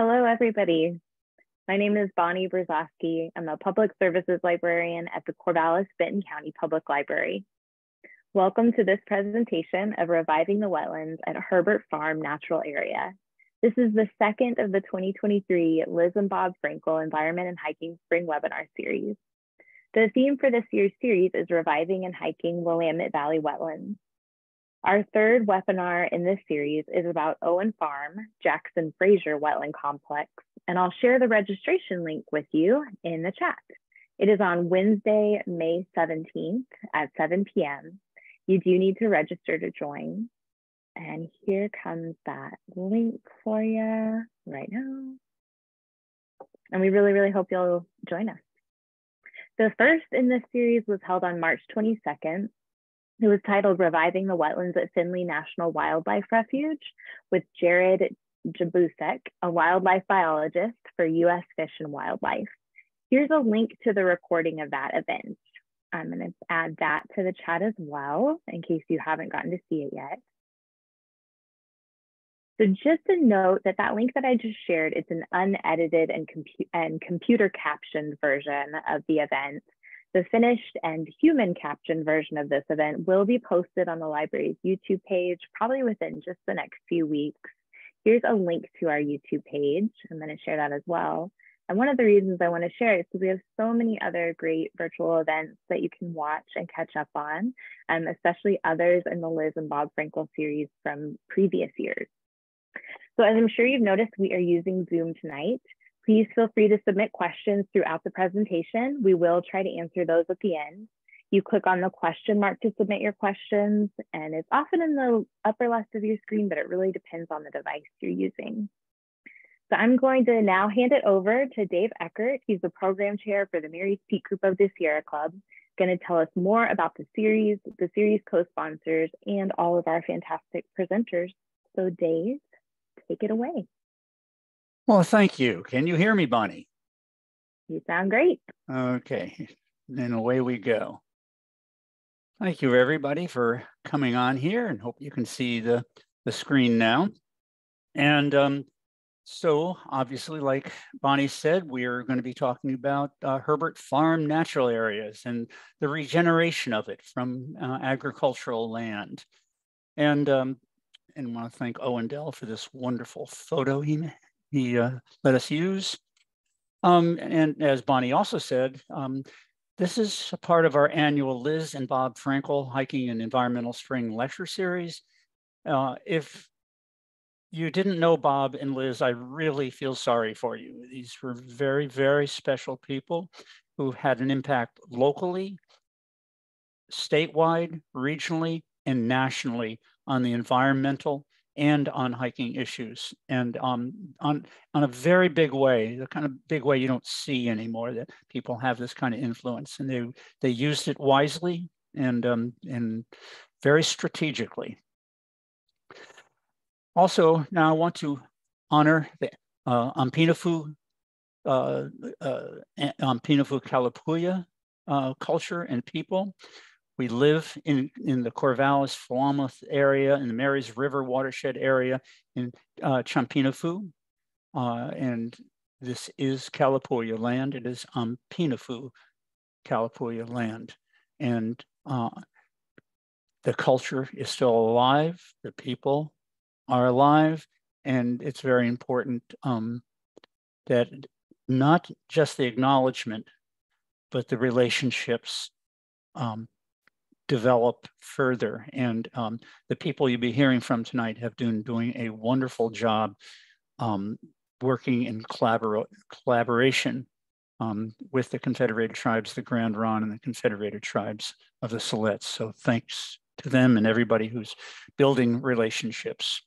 Hello, everybody. My name is Bonnie Brzozowski. I'm a public services librarian at the Corvallis-Benton County Public Library. Welcome to this presentation of Reviving the Wetlands at Herbert Farm Natural Area. This is the second of the 2023 Liz and Bob Frenkel Environment and Hiking Spring Webinar Series. The theme for this year's series is Reviving and Hiking Willamette Valley Wetlands. Our third webinar in this series is about Owen Farm, Jackson Frazier Wetland Complex, and I'll share the registration link with you in the chat. It is on Wednesday, May 17th at 7 p.m. You do need to register to join. And here comes that link for you right now. And we really, really hope you'll join us. The first in this series was held on March 22nd it was titled Reviving the Wetlands at Finley National Wildlife Refuge with Jared Jabusek, a wildlife biologist for US Fish and Wildlife. Here's a link to the recording of that event. I'm going to add that to the chat as well in case you haven't gotten to see it yet. So just a note that that link that I just shared, it's an unedited and, compu and computer captioned version of the event. The finished and human captioned version of this event will be posted on the library's YouTube page, probably within just the next few weeks. Here's a link to our YouTube page. I'm going to share that as well. And one of the reasons I want to share is because we have so many other great virtual events that you can watch and catch up on, um, especially others in the Liz and Bob Frenkel series from previous years. So as I'm sure you've noticed, we are using Zoom tonight. Please feel free to submit questions throughout the presentation. We will try to answer those at the end. You click on the question mark to submit your questions, and it's often in the upper left of your screen, but it really depends on the device you're using. So I'm going to now hand it over to Dave Eckert. He's the program chair for the Mary's Peak Group of the Sierra Club, going to tell us more about the series, the series co-sponsors, and all of our fantastic presenters. So Dave, take it away. Well, thank you. Can you hear me, Bonnie? You sound great. Okay, then away we go. Thank you, everybody, for coming on here and hope you can see the, the screen now. And um, so obviously, like Bonnie said, we are going to be talking about uh, Herbert Farm natural areas and the regeneration of it from uh, agricultural land. And um, and want to thank Owen Dell for this wonderful photo he he uh, let us use. Um, and as Bonnie also said, um, this is a part of our annual Liz and Bob Frenkel Hiking and Environmental Spring Lecture Series. Uh, if you didn't know Bob and Liz, I really feel sorry for you. These were very, very special people who had an impact locally, statewide, regionally, and nationally on the environmental and on hiking issues and um, on, on a very big way, the kind of big way you don't see anymore that people have this kind of influence and they, they used it wisely and, um, and very strategically. Also, now I want to honor the uh, Ampinafu, uh, uh, Ampinafu Kalapuya uh, culture and people. We live in, in the Corvallis Philomath area, in the Marys River watershed area in uh, Champinafu. Uh, and this is Kalapuya land. It is Ampinafu Kalapuya land. And uh, the culture is still alive. The people are alive. And it's very important um, that not just the acknowledgement, but the relationships um, develop further. And um, the people you'll be hearing from tonight have been doing a wonderful job um, working in collabor collaboration um, with the Confederated Tribes, the Grand Ronde, and the Confederated Tribes of the Siletz. So thanks to them and everybody who's building relationships.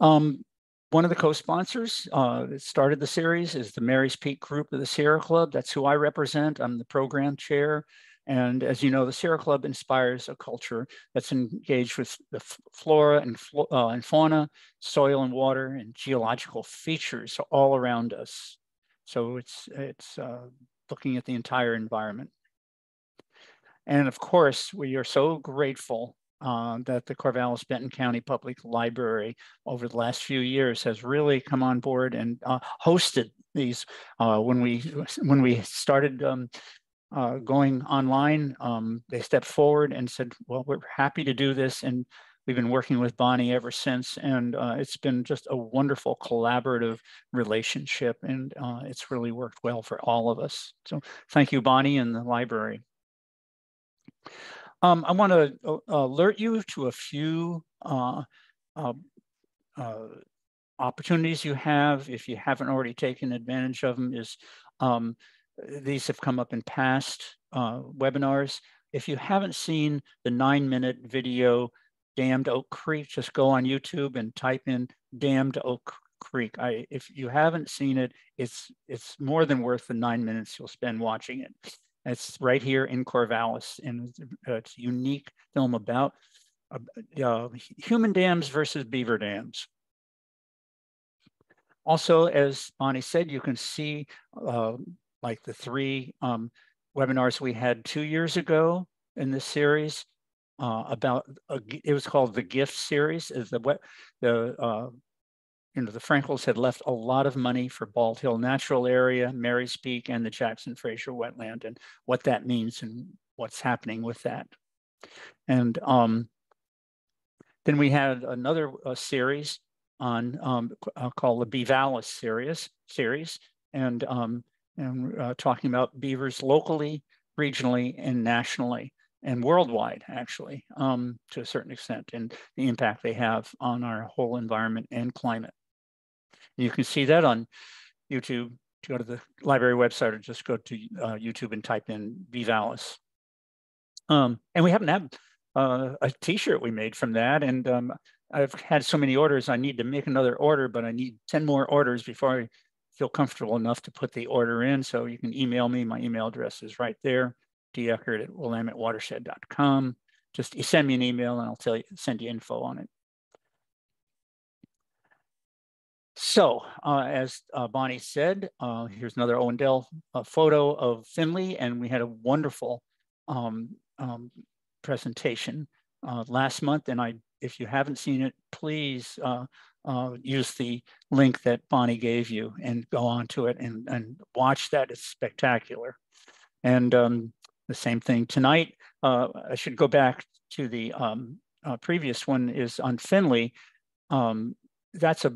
Um, one of the co-sponsors uh, that started the series is the Mary's Peak Group of the Sierra Club. That's who I represent. I'm the program chair. And as you know, the Sierra Club inspires a culture that's engaged with the flora and, uh, and fauna, soil and water, and geological features all around us. So it's, it's uh, looking at the entire environment. And of course, we are so grateful uh, that the Corvallis Benton County Public Library over the last few years has really come on board and uh, hosted these. Uh, when we when we started um, uh, going online, um, they stepped forward and said, "Well, we're happy to do this," and we've been working with Bonnie ever since, and uh, it's been just a wonderful collaborative relationship, and uh, it's really worked well for all of us. So, thank you, Bonnie, and the library. Um, I want to uh, alert you to a few uh, uh, uh, opportunities you have if you haven't already taken advantage of them is um, these have come up in past uh, webinars. If you haven't seen the nine minute video Damned Oak Creek, just go on YouTube and type in Damned Oak Creek. I, if you haven't seen it, it's it's more than worth the nine minutes you'll spend watching it. It's right here in Corvallis, and it's a unique film about uh, uh, human dams versus beaver dams. Also, as Bonnie said, you can see uh, like the three um, webinars we had two years ago in this series uh, about, a, it was called the gift series, is the, the uh, you know, the Frenkels had left a lot of money for Bald Hill Natural Area, Mary's Peak, and the Jackson Frazier Wetland, and what that means and what's happening with that. And um, then we had another uh, series on um, uh, called the Beavallis series, series, and um, and uh, talking about beavers locally, regionally, and nationally, and worldwide, actually, um, to a certain extent, and the impact they have on our whole environment and climate. You can see that on YouTube. To go to the library website or just go to uh, YouTube and type in Beavallis. Um, and we happen to have uh, a t-shirt we made from that. And um, I've had so many orders, I need to make another order, but I need 10 more orders before I feel comfortable enough to put the order in. So you can email me. My email address is right there, deckard at willamettewatershed.com. Just send me an email and I'll tell you, send you info on it. So, uh, as uh, Bonnie said, uh, here's another Owendale uh, photo of Finley, and we had a wonderful um, um, presentation uh, last month. And I, if you haven't seen it, please uh, use the link that Bonnie gave you and go on to it and, and watch that. It's spectacular. And um, the same thing tonight. I should go back to the um, previous one is on Finley. Um, that's a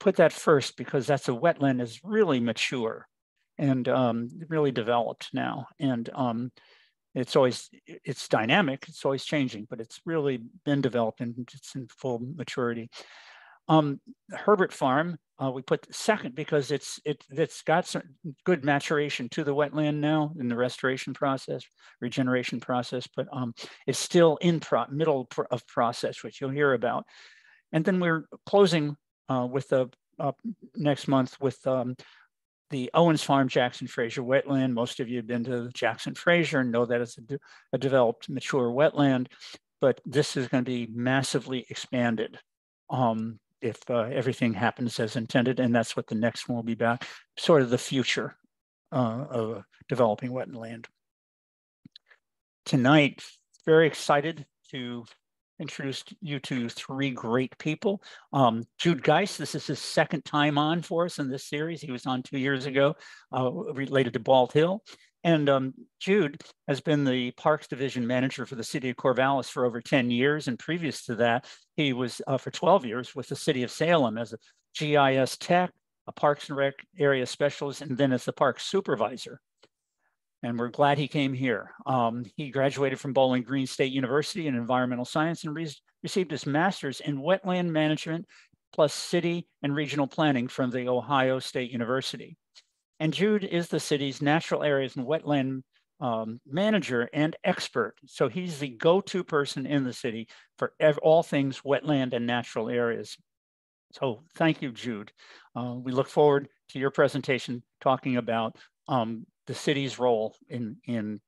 put that first because that's a wetland is really mature and um, really developed now and um, it's always it's dynamic it's always changing but it's really been developed and it's in full maturity um, herbert farm uh, we put second because it's it, it's got some good maturation to the wetland now in the restoration process regeneration process but um, it's still in pro middle of process which you'll hear about and then we're closing uh, with the uh, next month with um, the Owens Farm Jackson Frazier wetland. Most of you have been to Jackson Frazier and know that it's a, de a developed mature wetland, but this is going to be massively expanded um, if uh, everything happens as intended. And that's what the next one will be about, sort of the future uh, of developing wetland. Tonight, very excited to introduce you to three great people. Um, Jude Geist, this is his second time on for us in this series. He was on two years ago uh, related to Bald Hill. And um, Jude has been the Parks Division Manager for the City of Corvallis for over 10 years. And previous to that, he was uh, for 12 years with the City of Salem as a GIS tech, a Parks and Rec area specialist, and then as the Parks Supervisor and we're glad he came here. Um, he graduated from Bowling Green State University in environmental science and re received his master's in wetland management plus city and regional planning from the Ohio State University. And Jude is the city's natural areas and wetland um, manager and expert. So he's the go-to person in the city for all things wetland and natural areas. So thank you, Jude. Uh, we look forward to your presentation talking about um, the city's role in in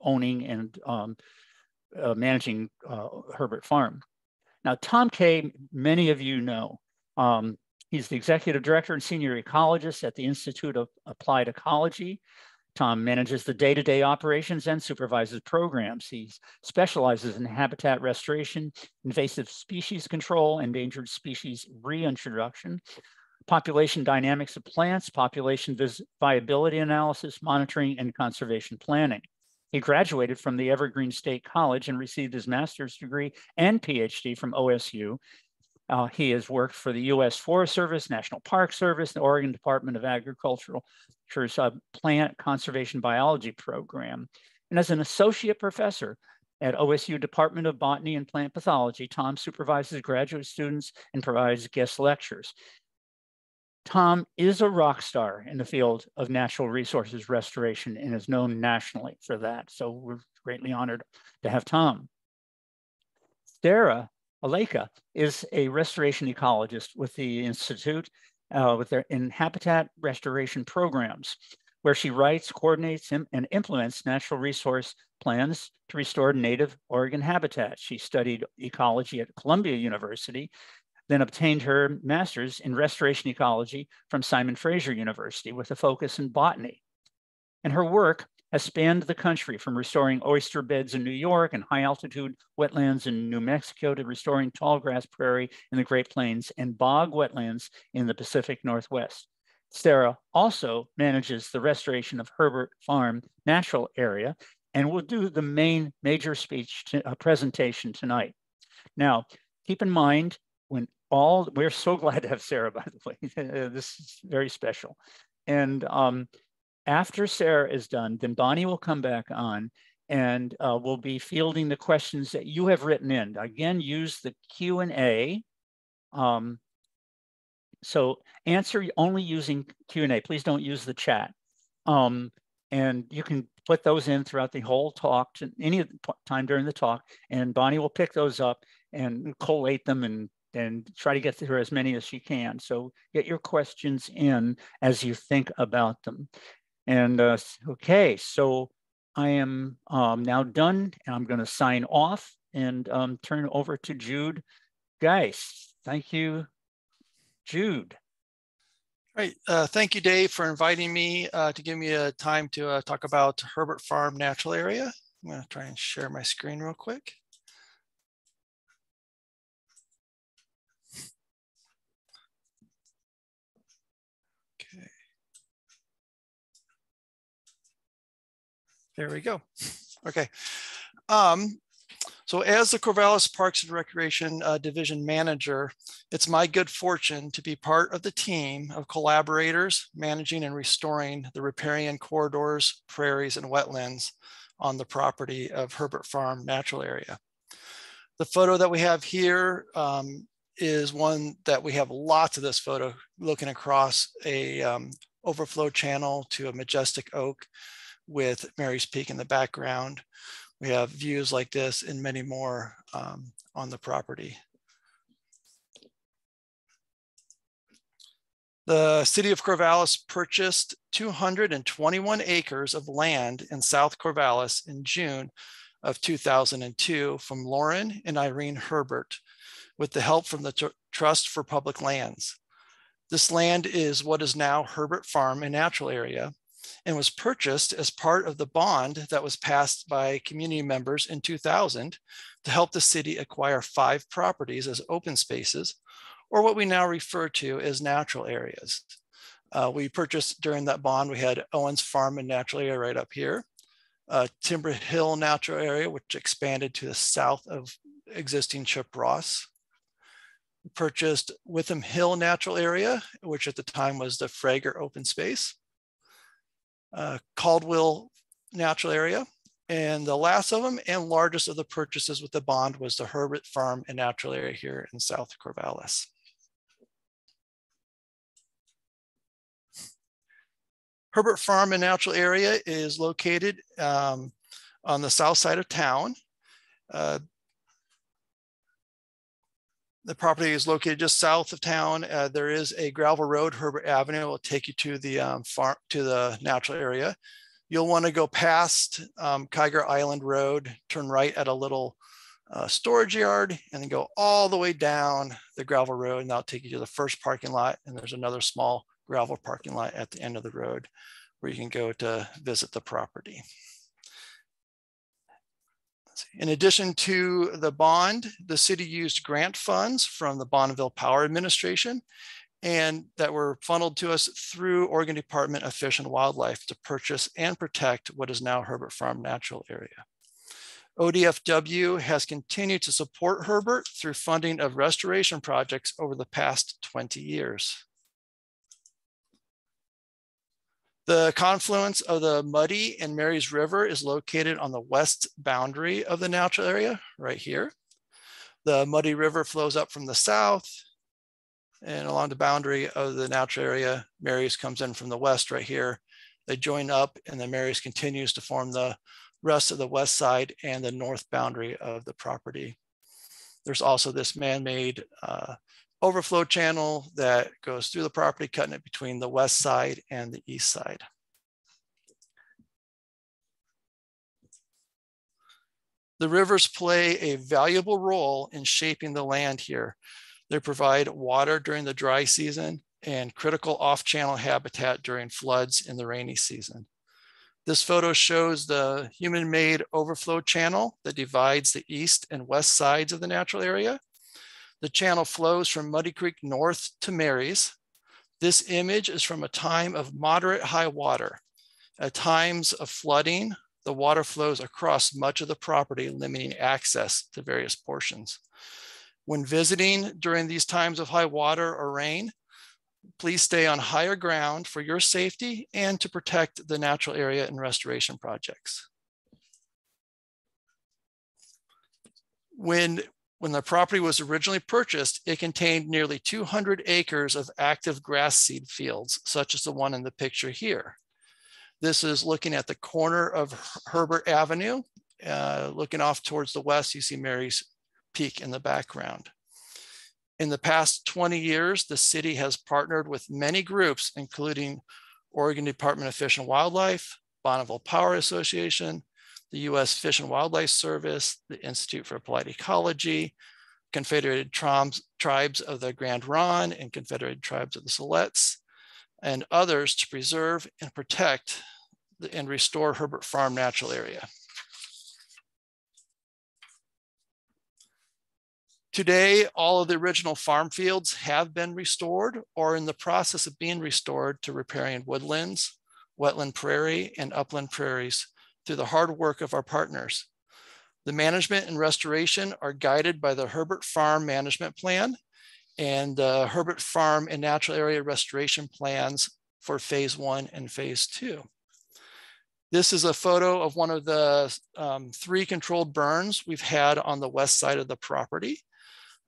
owning and um, uh, managing uh, Herbert Farm. Now, Tom Kaye, many of you know, um, he's the executive director and senior ecologist at the Institute of Applied Ecology. Tom manages the day-to-day -day operations and supervises programs. He specializes in habitat restoration, invasive species control, endangered species reintroduction, population dynamics of plants, population viability analysis, monitoring, and conservation planning. He graduated from the Evergreen State College and received his master's degree and PhD from OSU. Uh, he has worked for the U.S. Forest Service, National Park Service, the Oregon Department of Agriculture's uh, Plant Conservation Biology Program. And as an associate professor at OSU Department of Botany and Plant Pathology, Tom supervises graduate students and provides guest lectures. Tom is a rock star in the field of natural resources restoration and is known nationally for that. So we're greatly honored to have Tom. Sarah Aleka is a restoration ecologist with the Institute uh, with their in habitat restoration programs, where she writes, coordinates, and implements natural resource plans to restore native Oregon habitat. She studied ecology at Columbia University then obtained her master's in restoration ecology from Simon Fraser University with a focus in botany. And her work has spanned the country from restoring oyster beds in New York and high altitude wetlands in New Mexico to restoring tall grass prairie in the Great Plains and bog wetlands in the Pacific Northwest. Sarah also manages the restoration of Herbert Farm Natural Area and will do the main major speech to, uh, presentation tonight. Now, keep in mind when all we're so glad to have Sarah, by the way. this is very special. And um, after Sarah is done, then Bonnie will come back on and uh, we'll be fielding the questions that you have written in. Again, use the Q&A. Um, so answer only using Q&A. Please don't use the chat. Um, and you can put those in throughout the whole talk, to any time during the talk, and Bonnie will pick those up and collate them and and try to get through as many as she can. So get your questions in as you think about them. And uh, okay, so I am um, now done and I'm gonna sign off and um, turn over to Jude Geist. Thank you, Jude. Right. Uh, thank you, Dave, for inviting me uh, to give me a time to uh, talk about Herbert Farm Natural Area. I'm going to try and share my screen real quick. There we go. Okay. Um, so as the Corvallis Parks and Recreation uh, Division Manager, it's my good fortune to be part of the team of collaborators managing and restoring the riparian corridors, prairies, and wetlands on the property of Herbert Farm Natural Area. The photo that we have here um, is one that we have lots of this photo looking across a um, overflow channel to a majestic oak with Mary's Peak in the background. We have views like this and many more um, on the property. The city of Corvallis purchased 221 acres of land in South Corvallis in June of 2002 from Lauren and Irene Herbert with the help from the Tr Trust for Public Lands. This land is what is now Herbert Farm and Natural Area and was purchased as part of the bond that was passed by community members in 2000 to help the city acquire five properties as open spaces, or what we now refer to as natural areas. Uh, we purchased during that bond, we had Owens Farm and Natural Area right up here, uh, Timber Hill Natural Area, which expanded to the south of existing Chip Ross. We purchased Witham Hill Natural Area, which at the time was the Frager open space uh, Caldwell natural area. And the last of them and largest of the purchases with the bond was the Herbert Farm and Natural Area here in South Corvallis. Herbert Farm and Natural Area is located um, on the south side of town. Uh, the property is located just south of town. Uh, there is a gravel road, Herbert Avenue. Will take you to the um, farm to the natural area. You'll want to go past um, Kiger Island Road, turn right at a little uh, storage yard, and then go all the way down the gravel road, and that'll take you to the first parking lot. And there's another small gravel parking lot at the end of the road. where you can go to visit the property. In addition to the bond, the city used grant funds from the Bonneville Power Administration and that were funneled to us through Oregon Department of Fish and Wildlife to purchase and protect what is now Herbert Farm Natural Area. ODFW has continued to support Herbert through funding of restoration projects over the past 20 years. The confluence of the Muddy and Marys River is located on the west boundary of the natural area right here. The Muddy River flows up from the south and along the boundary of the natural area, Marys comes in from the west right here. They join up and the Marys continues to form the rest of the west side and the north boundary of the property. There's also this man-made uh, overflow channel that goes through the property, cutting it between the west side and the east side. The rivers play a valuable role in shaping the land here. They provide water during the dry season and critical off-channel habitat during floods in the rainy season. This photo shows the human-made overflow channel that divides the east and west sides of the natural area. The channel flows from Muddy Creek north to Marys. This image is from a time of moderate high water. At times of flooding, the water flows across much of the property, limiting access to various portions. When visiting during these times of high water or rain, please stay on higher ground for your safety and to protect the natural area and restoration projects. When when the property was originally purchased, it contained nearly 200 acres of active grass seed fields, such as the one in the picture here. This is looking at the corner of Herbert Avenue. Uh, looking off towards the west, you see Marys Peak in the background. In the past 20 years, the city has partnered with many groups, including Oregon Department of Fish and Wildlife, Bonneville Power Association, the US Fish and Wildlife Service, the Institute for Applied Ecology, Confederated Tribes of the Grand Ronde and Confederated Tribes of the Siletz, and others to preserve and protect and restore Herbert Farm Natural Area. Today, all of the original farm fields have been restored or in the process of being restored to riparian woodlands, wetland prairie, and upland prairies through the hard work of our partners. The management and restoration are guided by the Herbert Farm Management Plan and the Herbert Farm and Natural Area Restoration Plans for Phase One and Phase Two. This is a photo of one of the um, three controlled burns we've had on the west side of the property.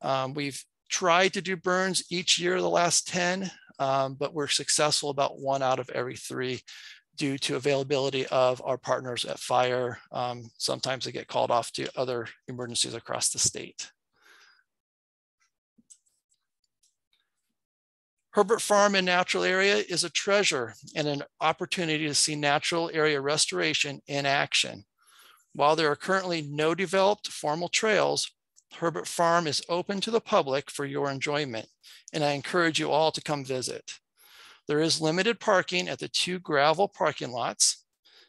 Um, we've tried to do burns each year the last 10, um, but we're successful about one out of every three due to availability of our partners at fire. Um, sometimes they get called off to other emergencies across the state. Herbert Farm and Natural Area is a treasure and an opportunity to see natural area restoration in action. While there are currently no developed formal trails, Herbert Farm is open to the public for your enjoyment, and I encourage you all to come visit. There is limited parking at the two gravel parking lots.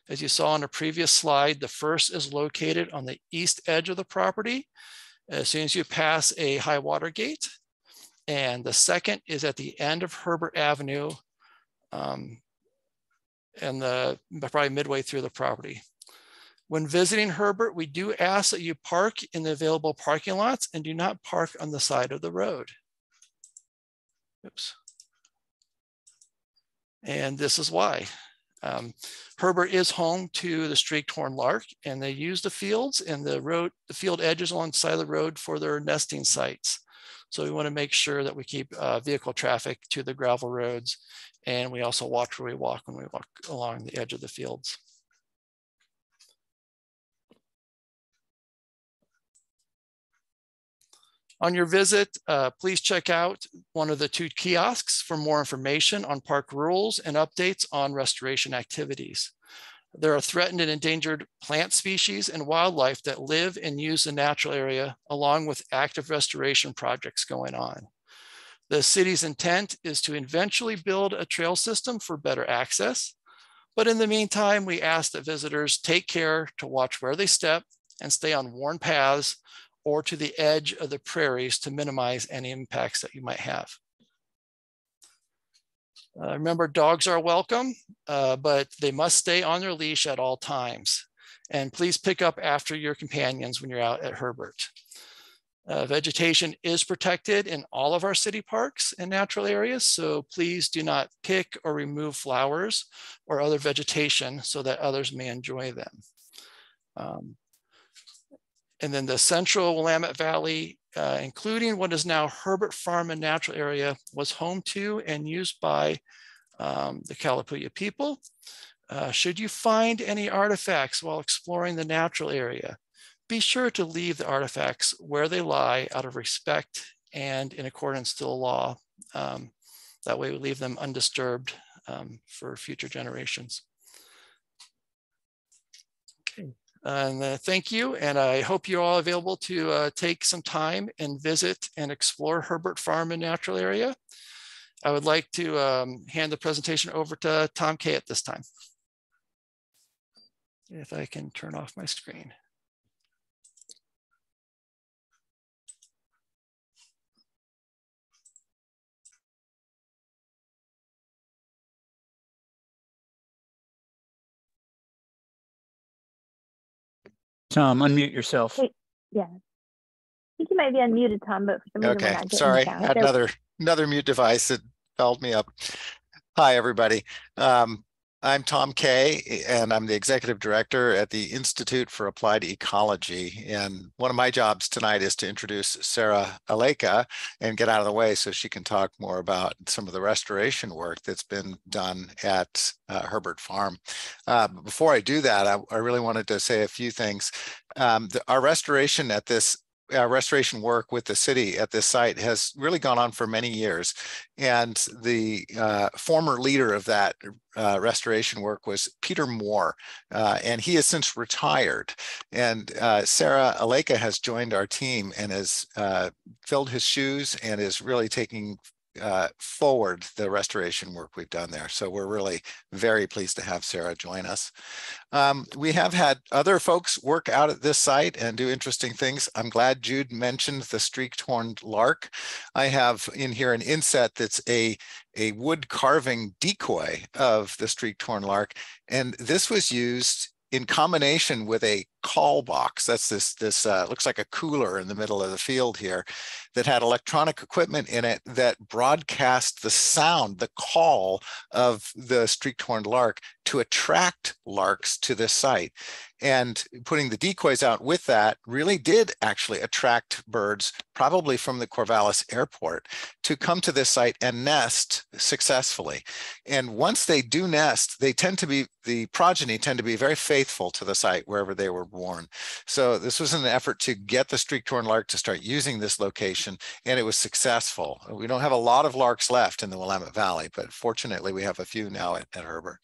As you saw on a previous slide, the first is located on the east edge of the property as soon as you pass a high water gate. And the second is at the end of Herbert Avenue um, and the probably midway through the property. When visiting Herbert, we do ask that you park in the available parking lots and do not park on the side of the road. Oops. And this is why. Um, Herbert is home to the streaked horn lark and they use the fields and the road, the field edges along the side of the road for their nesting sites. So we wanna make sure that we keep uh, vehicle traffic to the gravel roads. And we also watch where we walk when we walk along the edge of the fields. On your visit, uh, please check out one of the two kiosks for more information on park rules and updates on restoration activities. There are threatened and endangered plant species and wildlife that live and use the natural area along with active restoration projects going on. The city's intent is to eventually build a trail system for better access. But in the meantime, we ask that visitors take care to watch where they step and stay on worn paths or to the edge of the prairies to minimize any impacts that you might have. Uh, remember, dogs are welcome, uh, but they must stay on their leash at all times. And please pick up after your companions when you're out at Herbert. Uh, vegetation is protected in all of our city parks and natural areas, so please do not pick or remove flowers or other vegetation so that others may enjoy them. Um, and then the central Willamette Valley, uh, including what is now Herbert Farm and Natural Area, was home to and used by um, the Kalapuya people. Uh, should you find any artifacts while exploring the natural area, be sure to leave the artifacts where they lie out of respect and in accordance to the law. Um, that way we leave them undisturbed um, for future generations. Okay, and uh, thank you. And I hope you're all available to uh, take some time and visit and explore Herbert Farm and Natural Area. I would like to um, hand the presentation over to Tom Kaye at this time. If I can turn off my screen. Tom, unmute yourself. Hey, yeah. I think you might be unmuted, Tom, but for some reason we're Okay, not getting sorry, the had There- another, another mute device that held me up. Hi, everybody. Um, I'm Tom Kaye, and I'm the Executive Director at the Institute for Applied Ecology. And one of my jobs tonight is to introduce Sarah Aleka and get out of the way so she can talk more about some of the restoration work that's been done at uh, Herbert Farm. Uh, before I do that, I, I really wanted to say a few things. Um, the- our restoration at this uh, restoration work with the city at this site has really gone on for many years. And the uh, former leader of that uh, restoration work was Peter Moore, uh, and he has since retired. And uh, Sarah Aleka has joined our team and has uh, filled his shoes and is really taking uh, forward the restoration work we've done there. So we're really very pleased to have Sarah join us. Um, we have had other folks work out at this site and do interesting things. I'm glad Jude mentioned the streaked-horned lark. I have in here an inset that's a, a wood carving decoy of the streaked-horned lark. And this was used in combination with a call box. That's this, this uh, looks like a cooler in the middle of the field here that had electronic equipment in it that broadcast the sound, the call of the streaked horned lark to attract larks to this site. And putting the decoys out with that really did actually attract birds, probably from the Corvallis airport, to come to this site and nest successfully. And once they do nest, they tend to be, the progeny tend to be very faithful to the site wherever they were born. So this was an effort to get the streaked-horn lark to start using this location, and it was successful. We don't have a lot of larks left in the Willamette Valley, but fortunately we have a few now at, at Herbert.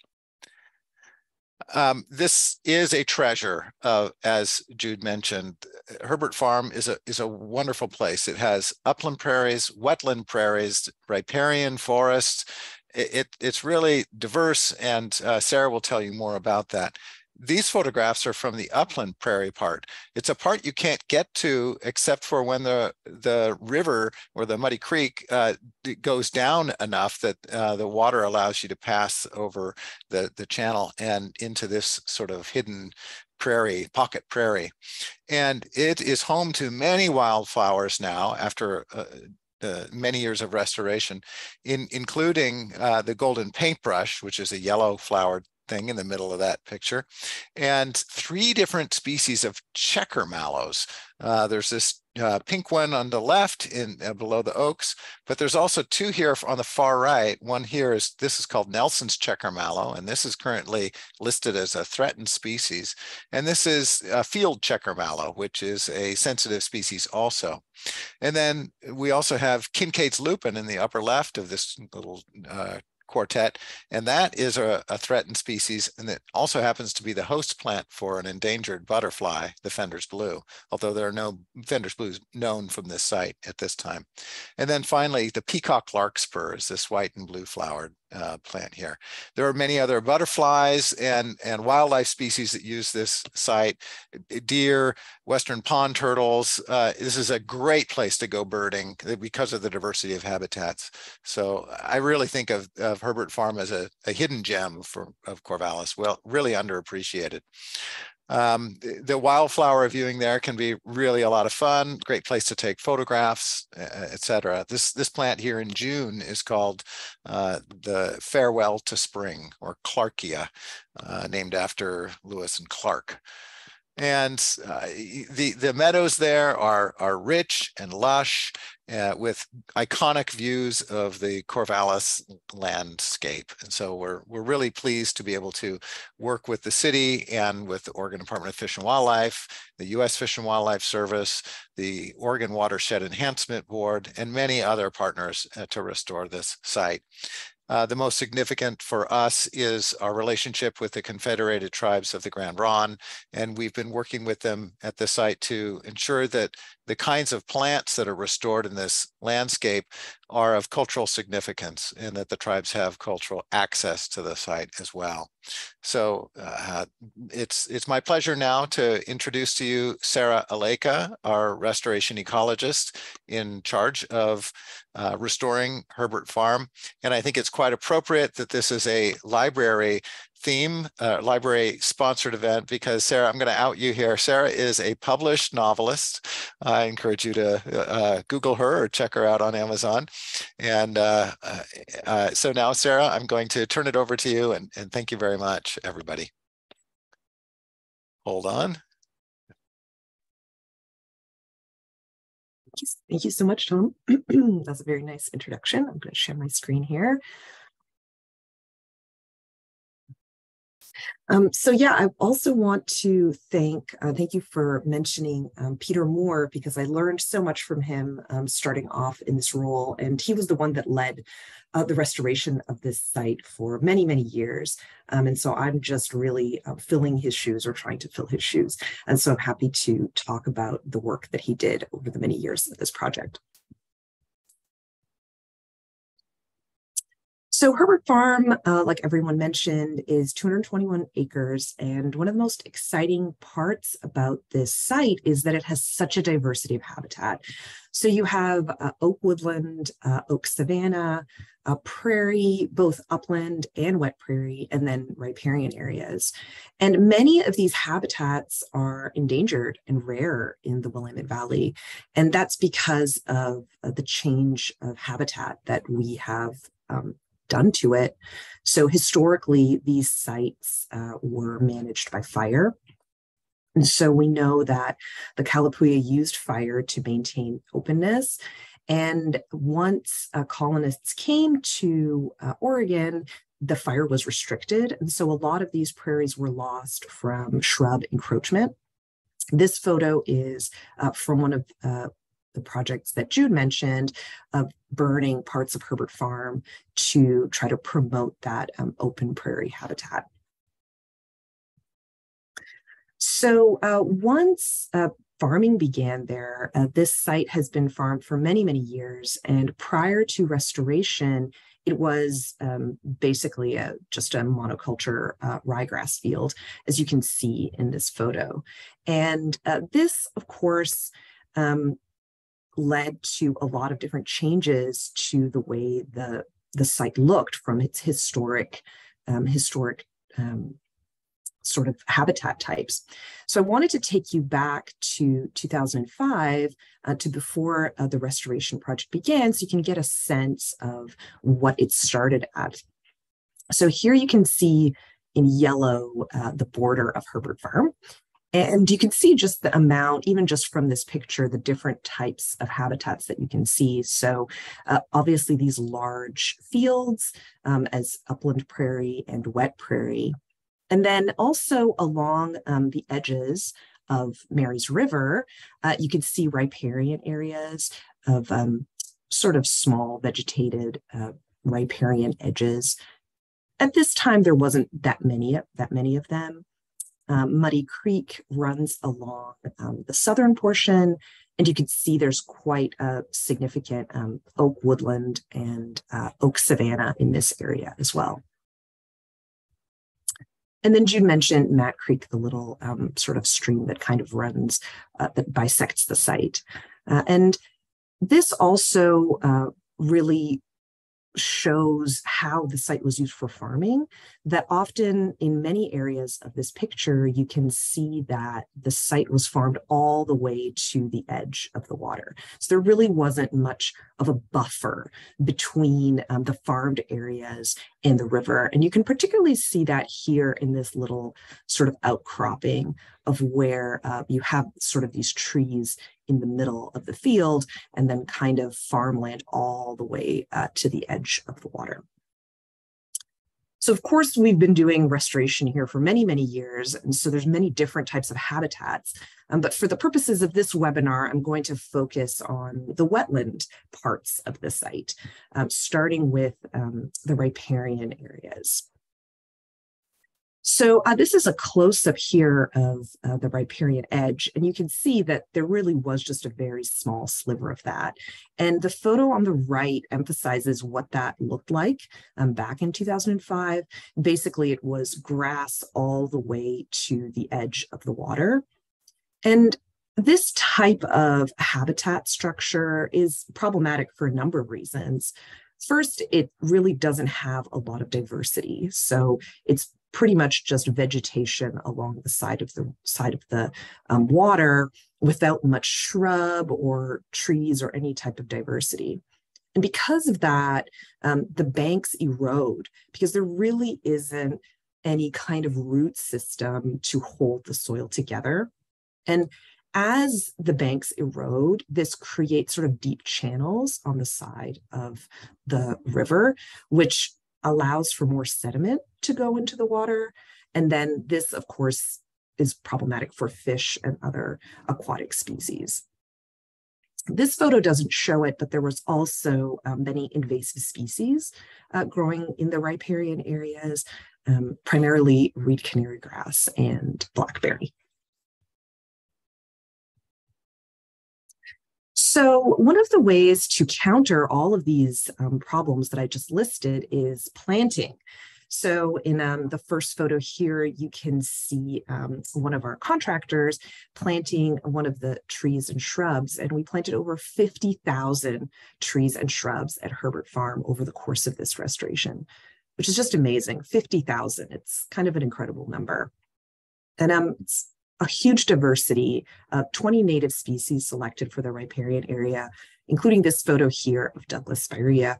Um, this is a treasure, uh, as Jude mentioned. Herbert Farm is a is a wonderful place. It has upland prairies, wetland prairies, riparian forests. It, it it's really diverse, and uh, Sarah will tell you more about that. These photographs are from the upland prairie part. It's a part you can't get to except for when the the river or the muddy creek uh, goes down enough that uh, the water allows you to pass over the the channel and into this sort of hidden prairie, pocket prairie. And it is home to many wildflowers now after uh, uh, many years of restoration, in, including uh, the golden paintbrush, which is a yellow flowered thing in the middle of that picture, and three different species of checker mallows. Uh, there's this uh, pink one on the left in uh, below the oaks, but there's also two here on the far right. One here is this is called Nelson's checker mallow, and this is currently listed as a threatened species. And this is a field checker mallow, which is a sensitive species also. And then we also have Kincaid's lupin in the upper left of this little uh, quartet, and that is a, a, threatened species, and it also happens to be the host plant for an endangered butterfly, the Fender's blue, although there are no Fender's blues known from this site at this time. And then finally, the peacock larkspur is this white and blue flowered uh, plant here. There are many other butterflies and, and wildlife species that use this site, deer, western pond turtles. Uh, this is a great place to go birding because of the diversity of habitats. So I really think of, of Herbert Farm as a, a hidden gem for, of Corvallis, well, really underappreciated. Um, the, wildflower viewing there can be really a lot of fun, great place to take photographs, etc. This, this plant here in June is called uh, the Farewell to Spring or Clarkia, uh, named after Lewis and Clark. And uh, the, the meadows there are, are rich and lush uh, with iconic views of the Corvallis landscape. And so we're, we're really pleased to be able to work with the city and with the Oregon Department of Fish and Wildlife, the U.S. Fish and Wildlife Service, the Oregon Watershed Enhancement Board, and many other partners uh, to restore this site. Uh, the most significant for us is our relationship with the Confederated Tribes of the Grand Ronde, and we've been working with them at the site to ensure that the kinds of plants that are restored in this landscape are of cultural significance and that the tribes have cultural access to the site as well. So uh, it's, it's my pleasure now to introduce to you Sarah Aleka, our restoration ecologist in charge of uh, restoring Herbert Farm. And I think it's quite appropriate that this is a library theme, uh, library sponsored event, because Sarah, I'm going to out you here. Sarah is a published novelist. I encourage you to uh, Google her or check her out on Amazon. And uh, uh, uh, so now, Sarah, I'm going to turn it over to you and, and thank you very much, everybody. Hold on. Thank you so much, Tom. That's a very nice introduction. I'm going to share my screen here. Um, so yeah, I also want to thank, uh, thank you for mentioning um, Peter Moore, because I learned so much from him um, starting off in this role. And he was the one that led uh, the restoration of this site for many, many years. Um, and so I'm just really uh, filling his shoes or trying to fill his shoes. And so I'm happy to talk about the work that he did over the many years of this project. So Herbert Farm, uh, like everyone mentioned, is 221 acres. And one of the most exciting parts about this site is that it has such a diversity of habitat. So you have uh, oak woodland, uh, oak savanna, prairie, both upland and wet prairie, and then riparian areas. And many of these habitats are endangered and rare in the Willamette Valley. And that's because of uh, the change of habitat that we have um, done to it. So historically, these sites uh, were managed by fire. And so we know that the Kalapuya used fire to maintain openness. And once uh, colonists came to uh, Oregon, the fire was restricted. And so a lot of these prairies were lost from shrub encroachment. This photo is uh, from one of uh, the projects that Jude mentioned of burning parts of Herbert Farm to try to promote that um, open prairie habitat. So uh, once uh, farming began there, uh, this site has been farmed for many, many years. And prior to restoration, it was um, basically a, just a monoculture uh, ryegrass field, as you can see in this photo. And uh, this, of course, um, led to a lot of different changes to the way the the site looked from its historic um, historic um, sort of habitat types. So I wanted to take you back to 2005 uh, to before uh, the restoration project began so you can get a sense of what it started at. So here you can see in yellow uh, the border of Herbert Farm. And you can see just the amount, even just from this picture, the different types of habitats that you can see. So uh, obviously these large fields um, as upland prairie and wet prairie. And then also along um, the edges of Mary's River, uh, you can see riparian areas of um, sort of small vegetated uh, riparian edges. At this time, there wasn't that many, that many of them. Um, Muddy Creek runs along um, the southern portion, and you can see there's quite a significant um, oak woodland and uh, oak savanna in this area as well. And then Jude mentioned Matt Creek, the little um, sort of stream that kind of runs, uh, that bisects the site. Uh, and this also uh, really shows how the site was used for farming that often in many areas of this picture you can see that the site was farmed all the way to the edge of the water. So there really wasn't much of a buffer between um, the farmed areas and the river. And you can particularly see that here in this little sort of outcropping of where uh, you have sort of these trees in the middle of the field and then kind of farmland all the way uh, to the edge of the water. So of course, we've been doing restoration here for many, many years. And so there's many different types of habitats. Um, but for the purposes of this webinar, I'm going to focus on the wetland parts of the site, um, starting with um, the riparian areas. So uh, this is a close-up here of uh, the riparian edge, and you can see that there really was just a very small sliver of that. And the photo on the right emphasizes what that looked like um, back in 2005. Basically, it was grass all the way to the edge of the water. And this type of habitat structure is problematic for a number of reasons. First, it really doesn't have a lot of diversity. So it's pretty much just vegetation along the side of the side of the um, water without much shrub or trees or any type of diversity. And because of that, um, the banks erode because there really isn't any kind of root system to hold the soil together. And as the banks erode, this creates sort of deep channels on the side of the river, which allows for more sediment to go into the water. And then this, of course, is problematic for fish and other aquatic species. This photo doesn't show it, but there was also um, many invasive species uh, growing in the riparian areas, um, primarily reed canary grass and blackberry. So, one of the ways to counter all of these um, problems that I just listed is planting. So, in um, the first photo here, you can see um, one of our contractors planting one of the trees and shrubs, and we planted over 50,000 trees and shrubs at Herbert Farm over the course of this restoration, which is just amazing 50,000. It's kind of an incredible number. And um, it's a huge diversity of 20 native species selected for the riparian area, including this photo here of Douglas spirea.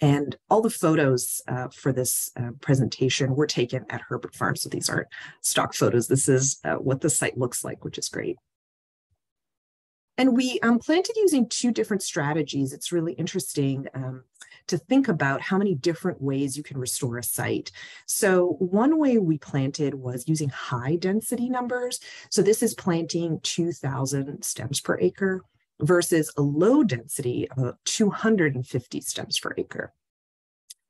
And all the photos uh, for this uh, presentation were taken at Herbert Farm. So these aren't stock photos. This is uh, what the site looks like, which is great. And we um, planted using two different strategies. It's really interesting um, to think about how many different ways you can restore a site. So one way we planted was using high density numbers. So this is planting 2,000 stems per acre versus a low density of 250 stems per acre.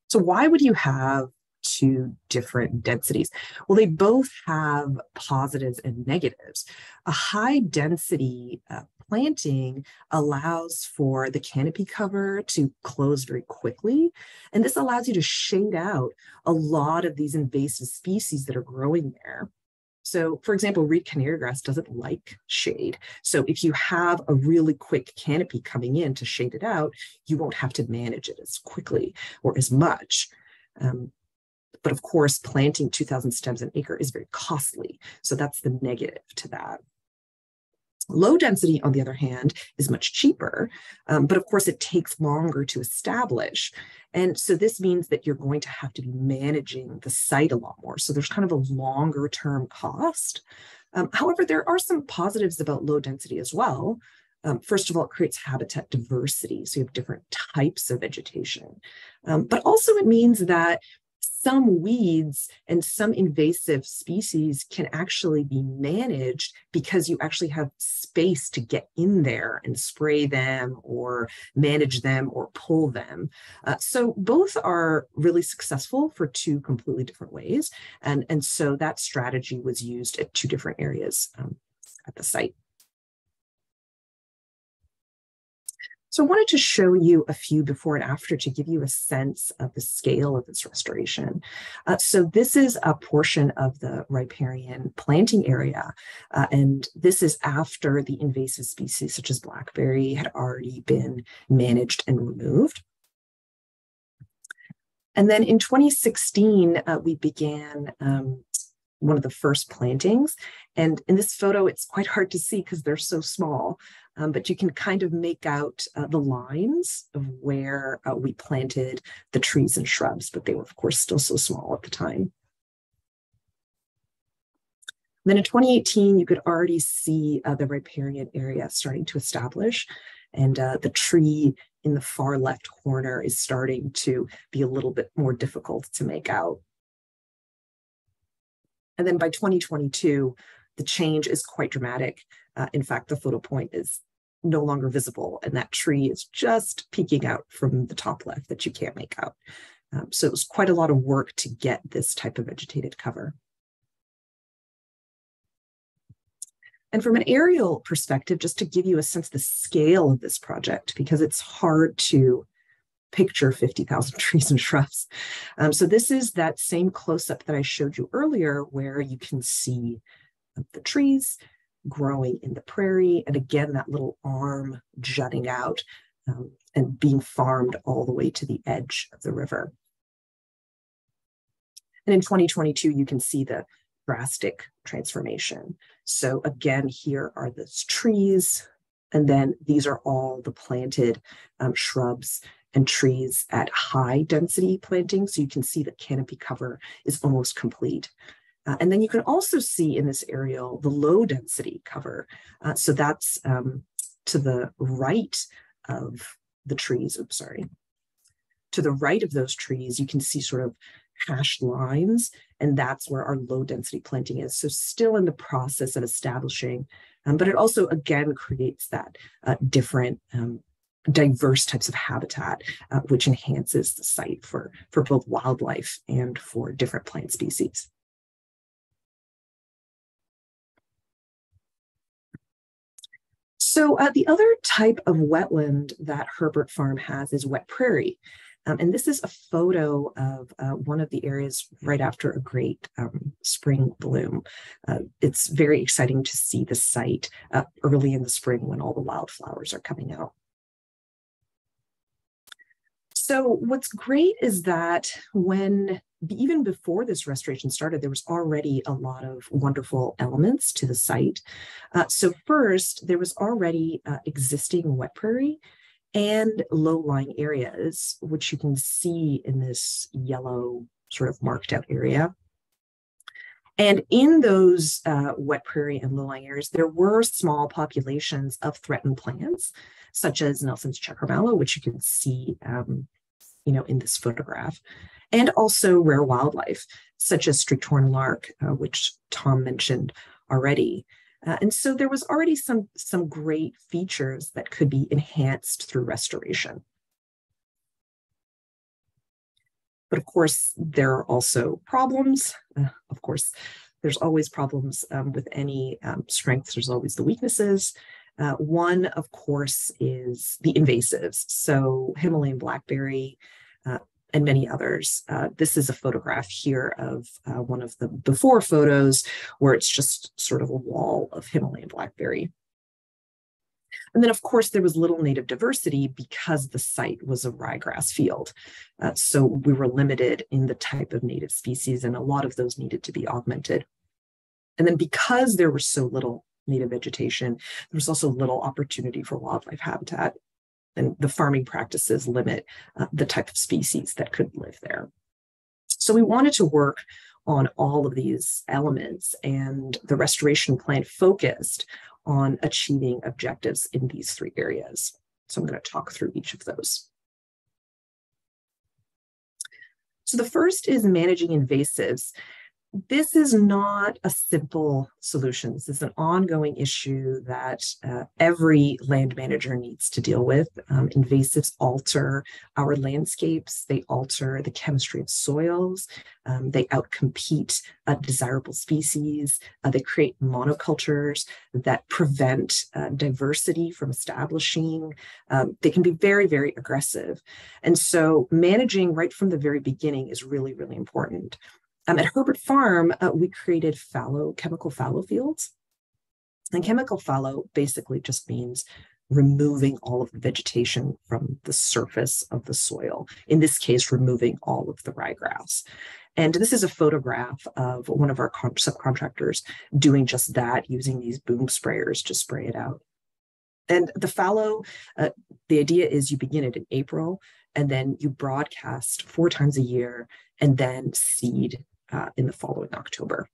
So why would you have two different densities? Well, they both have positives and negatives. A high density uh, planting allows for the canopy cover to close very quickly. And this allows you to shade out a lot of these invasive species that are growing there. So, for example, reed canary grass doesn't like shade. So, if you have a really quick canopy coming in to shade it out, you won't have to manage it as quickly or as much. Um, but of course, planting 2,000 stems an acre is very costly. So, that's the negative to that. Low density, on the other hand, is much cheaper, um, but of course it takes longer to establish. And so this means that you're going to have to be managing the site a lot more. So there's kind of a longer term cost. Um, however, there are some positives about low density as well. Um, first of all, it creates habitat diversity. So you have different types of vegetation. Um, but also it means that some weeds and some invasive species can actually be managed because you actually have space to get in there and spray them or manage them or pull them. Uh, so both are really successful for two completely different ways. And, and so that strategy was used at two different areas um, at the site. So I wanted to show you a few before and after to give you a sense of the scale of this restoration. Uh, so this is a portion of the riparian planting area, uh, and this is after the invasive species such as blackberry had already been managed and removed. And then in 2016, uh, we began um, one of the first plantings. And in this photo, it's quite hard to see because they're so small, um, but you can kind of make out uh, the lines of where uh, we planted the trees and shrubs, but they were, of course, still so small at the time. Then in 2018, you could already see uh, the riparian area starting to establish, and uh, the tree in the far left corner is starting to be a little bit more difficult to make out. And then by 2022, the change is quite dramatic. Uh, in fact, the photo point is no longer visible, and that tree is just peeking out from the top left that you can't make out. Um, so it was quite a lot of work to get this type of vegetated cover. And from an aerial perspective, just to give you a sense of the scale of this project, because it's hard to picture 50,000 trees and shrubs. Um, so this is that same close-up that I showed you earlier where you can see the trees growing in the prairie. And again, that little arm jutting out um, and being farmed all the way to the edge of the river. And in 2022, you can see the drastic transformation. So again, here are the trees, and then these are all the planted um, shrubs and trees at high density planting. So you can see the canopy cover is almost complete. Uh, and then you can also see in this aerial the low density cover. Uh, so that's um, to the right of the trees. Oops, sorry. To the right of those trees, you can see sort of hashed lines, and that's where our low density planting is. So still in the process of establishing, um, but it also again creates that uh, different um, diverse types of habitat, uh, which enhances the site for, for both wildlife and for different plant species. So uh, the other type of wetland that Herbert Farm has is wet prairie. Um, and this is a photo of uh, one of the areas right after a great um, spring bloom. Uh, it's very exciting to see the site uh, early in the spring when all the wildflowers are coming out. So what's great is that when even before this restoration started, there was already a lot of wonderful elements to the site. Uh, so first, there was already uh, existing wet prairie and low-lying areas, which you can see in this yellow sort of marked out area. And in those uh, wet prairie and low-lying areas, there were small populations of threatened plants, such as Nelson's checker mallow, which you can see um, you know, in this photograph, and also rare wildlife, such as streaked-horn lark, uh, which Tom mentioned already. Uh, and so there was already some, some great features that could be enhanced through restoration. But of course, there are also problems. Uh, of course, there's always problems um, with any um, strengths, there's always the weaknesses. Uh, one, of course, is the invasives. So Himalayan blackberry uh, and many others. Uh, this is a photograph here of uh, one of the before photos where it's just sort of a wall of Himalayan blackberry. And then, of course, there was little native diversity because the site was a ryegrass field. Uh, so we were limited in the type of native species, and a lot of those needed to be augmented. And then, because there was so little native vegetation. There was also little opportunity for wildlife habitat, and the farming practices limit uh, the type of species that could live there. So we wanted to work on all of these elements, and the restoration plan focused on achieving objectives in these three areas. So I'm going to talk through each of those. So the first is managing invasives this is not a simple solution. This is an ongoing issue that uh, every land manager needs to deal with. Um, invasives alter our landscapes, they alter the chemistry of soils, um, they outcompete uh, desirable species, uh, they create monocultures that prevent uh, diversity from establishing. Um, they can be very, very aggressive. And so managing right from the very beginning is really, really important. Um, at Herbert Farm, uh, we created fallow, chemical fallow fields. And chemical fallow basically just means removing all of the vegetation from the surface of the soil. In this case, removing all of the ryegrass. And this is a photograph of one of our subcontractors doing just that, using these boom sprayers to spray it out. And the fallow, uh, the idea is you begin it in April and then you broadcast four times a year and then seed uh, in the following October.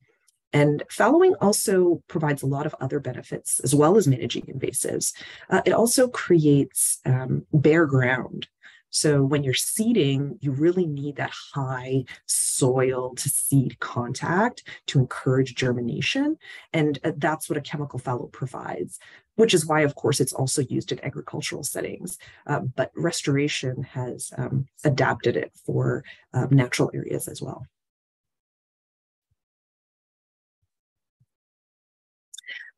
And fallowing also provides a lot of other benefits as well as managing invasives. Uh, it also creates um, bare ground. So when you're seeding, you really need that high soil to seed contact to encourage germination. And uh, that's what a chemical fallow provides, which is why, of course, it's also used in agricultural settings. Uh, but restoration has um, adapted it for uh, natural areas as well.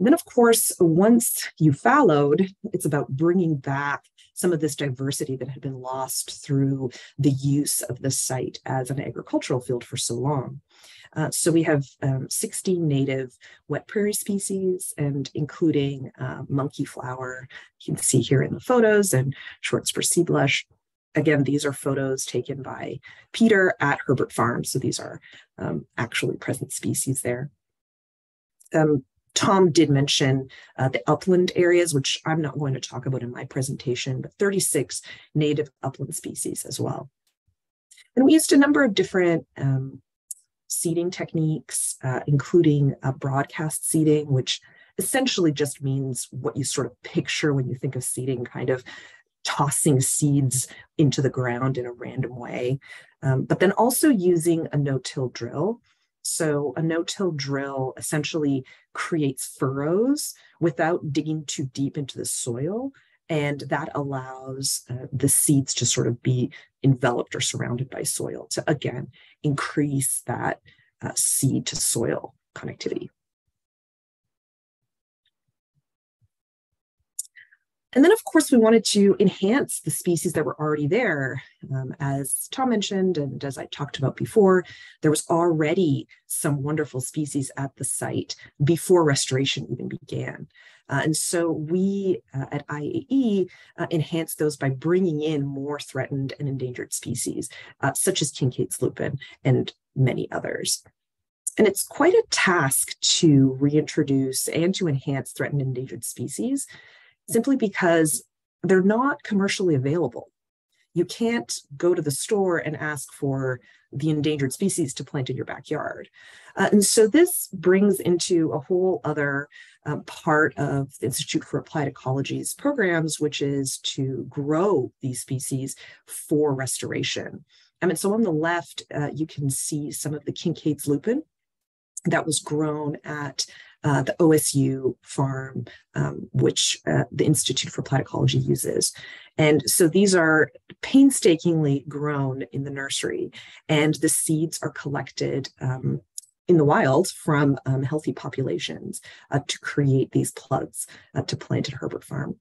Then, of course, once you fallowed, it's about bringing back some of this diversity that had been lost through the use of the site as an agricultural field for so long. Uh, so we have um, 16 native wet prairie species and including uh, monkey flower, you can see here in the photos, and short spur sea blush. Again, these are photos taken by Peter at Herbert Farm. So these are um, actually present species there. Um, Tom did mention uh, the upland areas, which I'm not going to talk about in my presentation, but 36 native upland species as well. And we used a number of different um, seeding techniques, uh, including broadcast seeding, which essentially just means what you sort of picture when you think of seeding, kind of tossing seeds into the ground in a random way. Um, but then also using a no-till drill, so a no-till drill essentially creates furrows without digging too deep into the soil. And that allows uh, the seeds to sort of be enveloped or surrounded by soil to, again, increase that uh, seed to soil connectivity. And then, of course, we wanted to enhance the species that were already there. Um, as Tom mentioned, and as I talked about before, there was already some wonderful species at the site before restoration even began. Uh, and so we uh, at IAE uh, enhanced those by bringing in more threatened and endangered species, uh, such as Kincaid's lupin and many others. And it's quite a task to reintroduce and to enhance threatened endangered species simply because they're not commercially available. You can't go to the store and ask for the endangered species to plant in your backyard. Uh, and so this brings into a whole other um, part of the Institute for Applied Ecology's programs, which is to grow these species for restoration. I mean, so on the left, uh, you can see some of the Kincaid's lupin that was grown at uh, the OSU farm, um, which uh, the Institute for Plant Ecology uses. And so these are painstakingly grown in the nursery, and the seeds are collected um, in the wild from um, healthy populations uh, to create these plugs uh, to plant at Herbert Farm.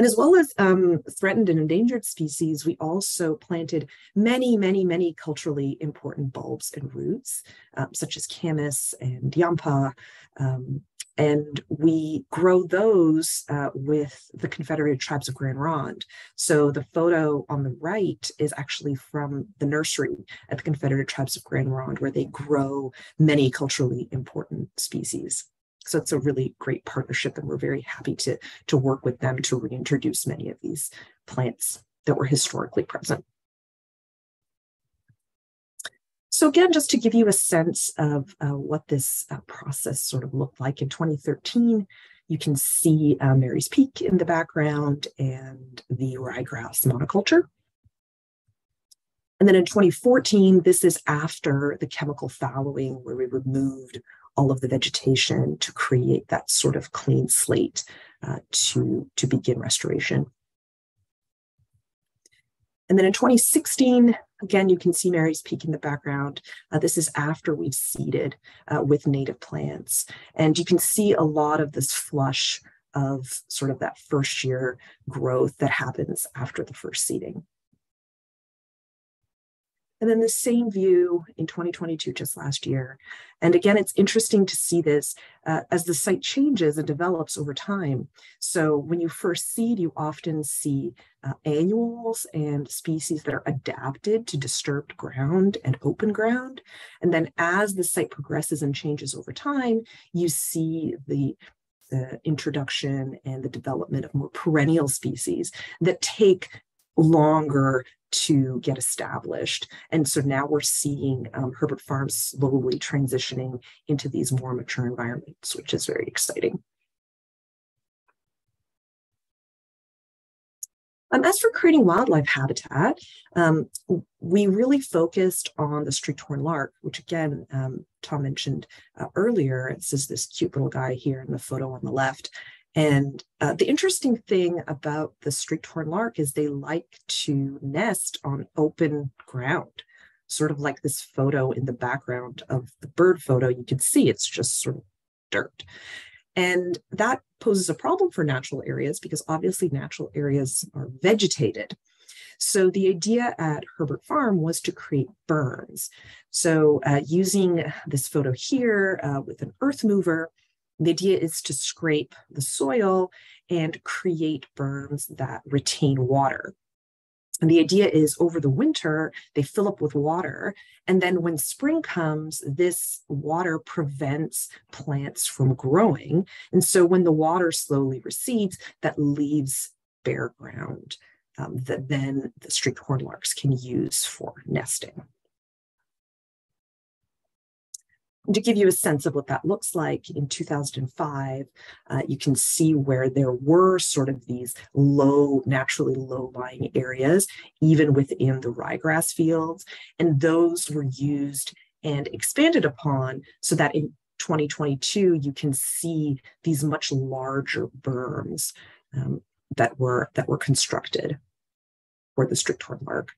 And as well as um, threatened and endangered species, we also planted many, many, many culturally important bulbs and roots, um, such as camas and yampa. Um, and we grow those uh, with the Confederated Tribes of Grand Ronde. So the photo on the right is actually from the nursery at the Confederated Tribes of Grand Ronde, where they grow many culturally important species. So it's a really great partnership, and we're very happy to, to work with them to reintroduce many of these plants that were historically present. So again, just to give you a sense of uh, what this uh, process sort of looked like in 2013, you can see uh, Marys Peak in the background and the ryegrass monoculture. And then in 2014, this is after the chemical fallowing, where we removed all of the vegetation to create that sort of clean slate uh, to, to begin restoration. And then in 2016, again, you can see Marys Peak in the background. Uh, this is after we've seeded uh, with native plants. And you can see a lot of this flush of sort of that first year growth that happens after the first seeding. And then the same view in 2022, just last year. And again, it's interesting to see this uh, as the site changes and develops over time. So when you first seed, you often see uh, annuals and species that are adapted to disturbed ground and open ground. And then as the site progresses and changes over time, you see the the introduction and the development of more perennial species that take longer to get established. And so now we're seeing um, Herbert Farms slowly transitioning into these more mature environments, which is very exciting. Um, as for creating wildlife habitat, um, we really focused on the streaked-horn lark, which again, um, Tom mentioned uh, earlier. This is this cute little guy here in the photo on the left. And uh, the interesting thing about the streaked-horn lark is they like to nest on open ground, sort of like this photo in the background of the bird photo. You can see it's just sort of dirt. And that poses a problem for natural areas because obviously natural areas are vegetated. So the idea at Herbert Farm was to create berms. So uh, using this photo here uh, with an earth mover, the idea is to scrape the soil and create berms that retain water. And the idea is over the winter, they fill up with water. And then when spring comes, this water prevents plants from growing. And so when the water slowly recedes, that leaves bare ground um, that then the streaked-horn larks can use for nesting. To give you a sense of what that looks like in 2005, uh, you can see where there were sort of these low, naturally low lying areas, even within the ryegrass fields. And those were used and expanded upon so that in 2022, you can see these much larger berms um, that were that were constructed for the streaked-horn lark.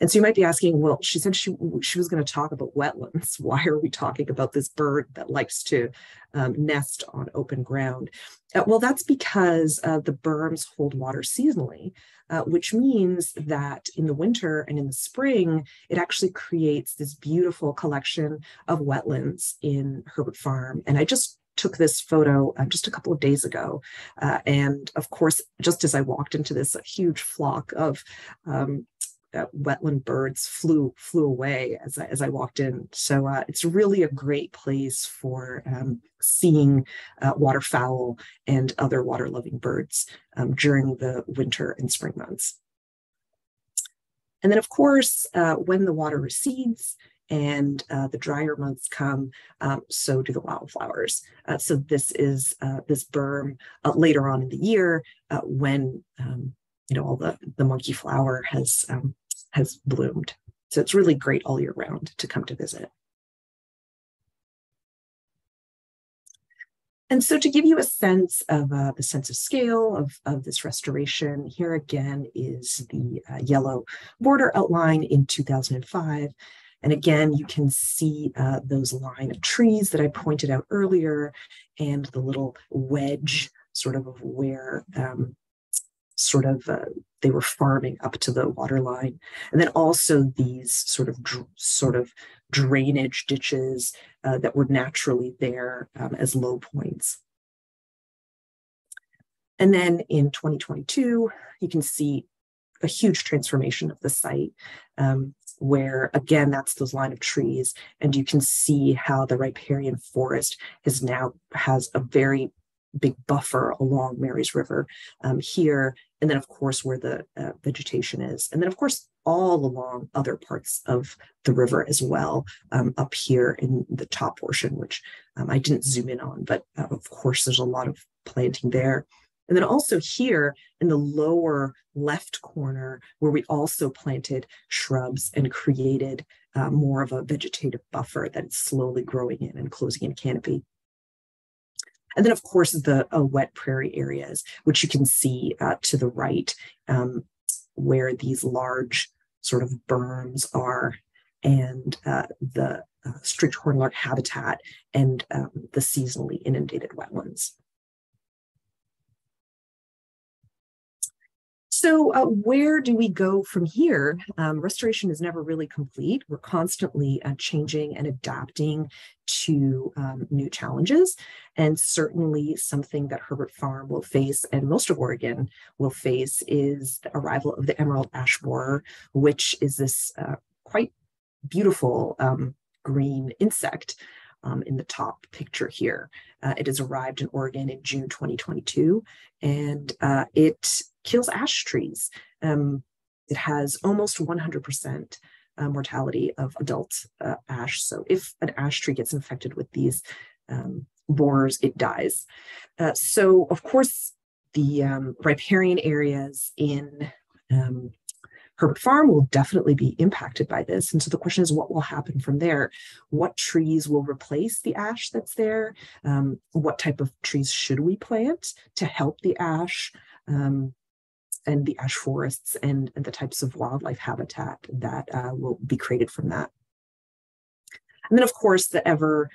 And so you might be asking, well, she said she she was going to talk about wetlands. Why are we talking about this bird that likes to um, nest on open ground? Uh, well, that's because uh, the berms hold water seasonally, uh, which means that in the winter and in the spring, it actually creates this beautiful collection of wetlands in Herbert Farm. And I just took this photo uh, just a couple of days ago. Uh, and of course, just as I walked into this, huge flock of um, uh, wetland birds flew flew away as I, as I walked in. So uh, it's really a great place for um, seeing uh, waterfowl and other water loving birds um, during the winter and spring months. And then, of course, uh, when the water recedes, and uh, the drier months come, um, so do the wildflowers. Uh, so this is uh, this berm uh, later on in the year when um, you know all the the monkey flower has um, has bloomed. So it's really great all year round to come to visit. And so to give you a sense of uh, the sense of scale of, of this restoration, here again is the uh, yellow border outline in 2005. And again, you can see uh, those line of trees that I pointed out earlier and the little wedge sort of where um, sort of uh, they were farming up to the water line. And then also these sort of dr- sort of drainage ditches uh, that were naturally there um, as low points. And then in 2022 you can see a huge transformation of the site um, where again that's those line of trees and you can see how the riparian forest is now has a very big buffer along Marys River um, here, and then of course where the uh, vegetation is, and then of course all along other parts of the river as well, um, up here in the top portion, which um, I didn't zoom in on, but uh, of course there's a lot of planting there. And then also here in the lower left corner, where we also planted shrubs and created uh, more of a vegetative buffer that's slowly growing in and closing in canopy. And then, of course, the uh, wet prairie areas, which you can see uh, to the right, um, where these large sort of berms are, and uh, the uh, streaked-horn lark habitat and um, the seasonally inundated wetlands. So, uh, where do we go from here? Um, restoration is never really complete. We're constantly uh, changing and adapting to um, new challenges. And certainly, something that Herbert Farm will face and most of Oregon will face is the arrival of the emerald ash borer, which is this uh, quite beautiful um, green insect um, in the top picture here. Uh, it has arrived in Oregon in June 2022, and uh, it kills ash trees. Um, it has almost 100% uh, mortality of adult uh, ash. So if an ash tree gets infected with these um, borers, it dies. Uh, so of course, the um, riparian areas in um, Herbert Farm will definitely be impacted by this. And so the question is, what will happen from there? What trees will replace the ash that's there? Um, what type of trees should we plant to help the ash? Um, and the ash forests and, and, the types of wildlife habitat that uh, will be created from that. And then, of course, the ever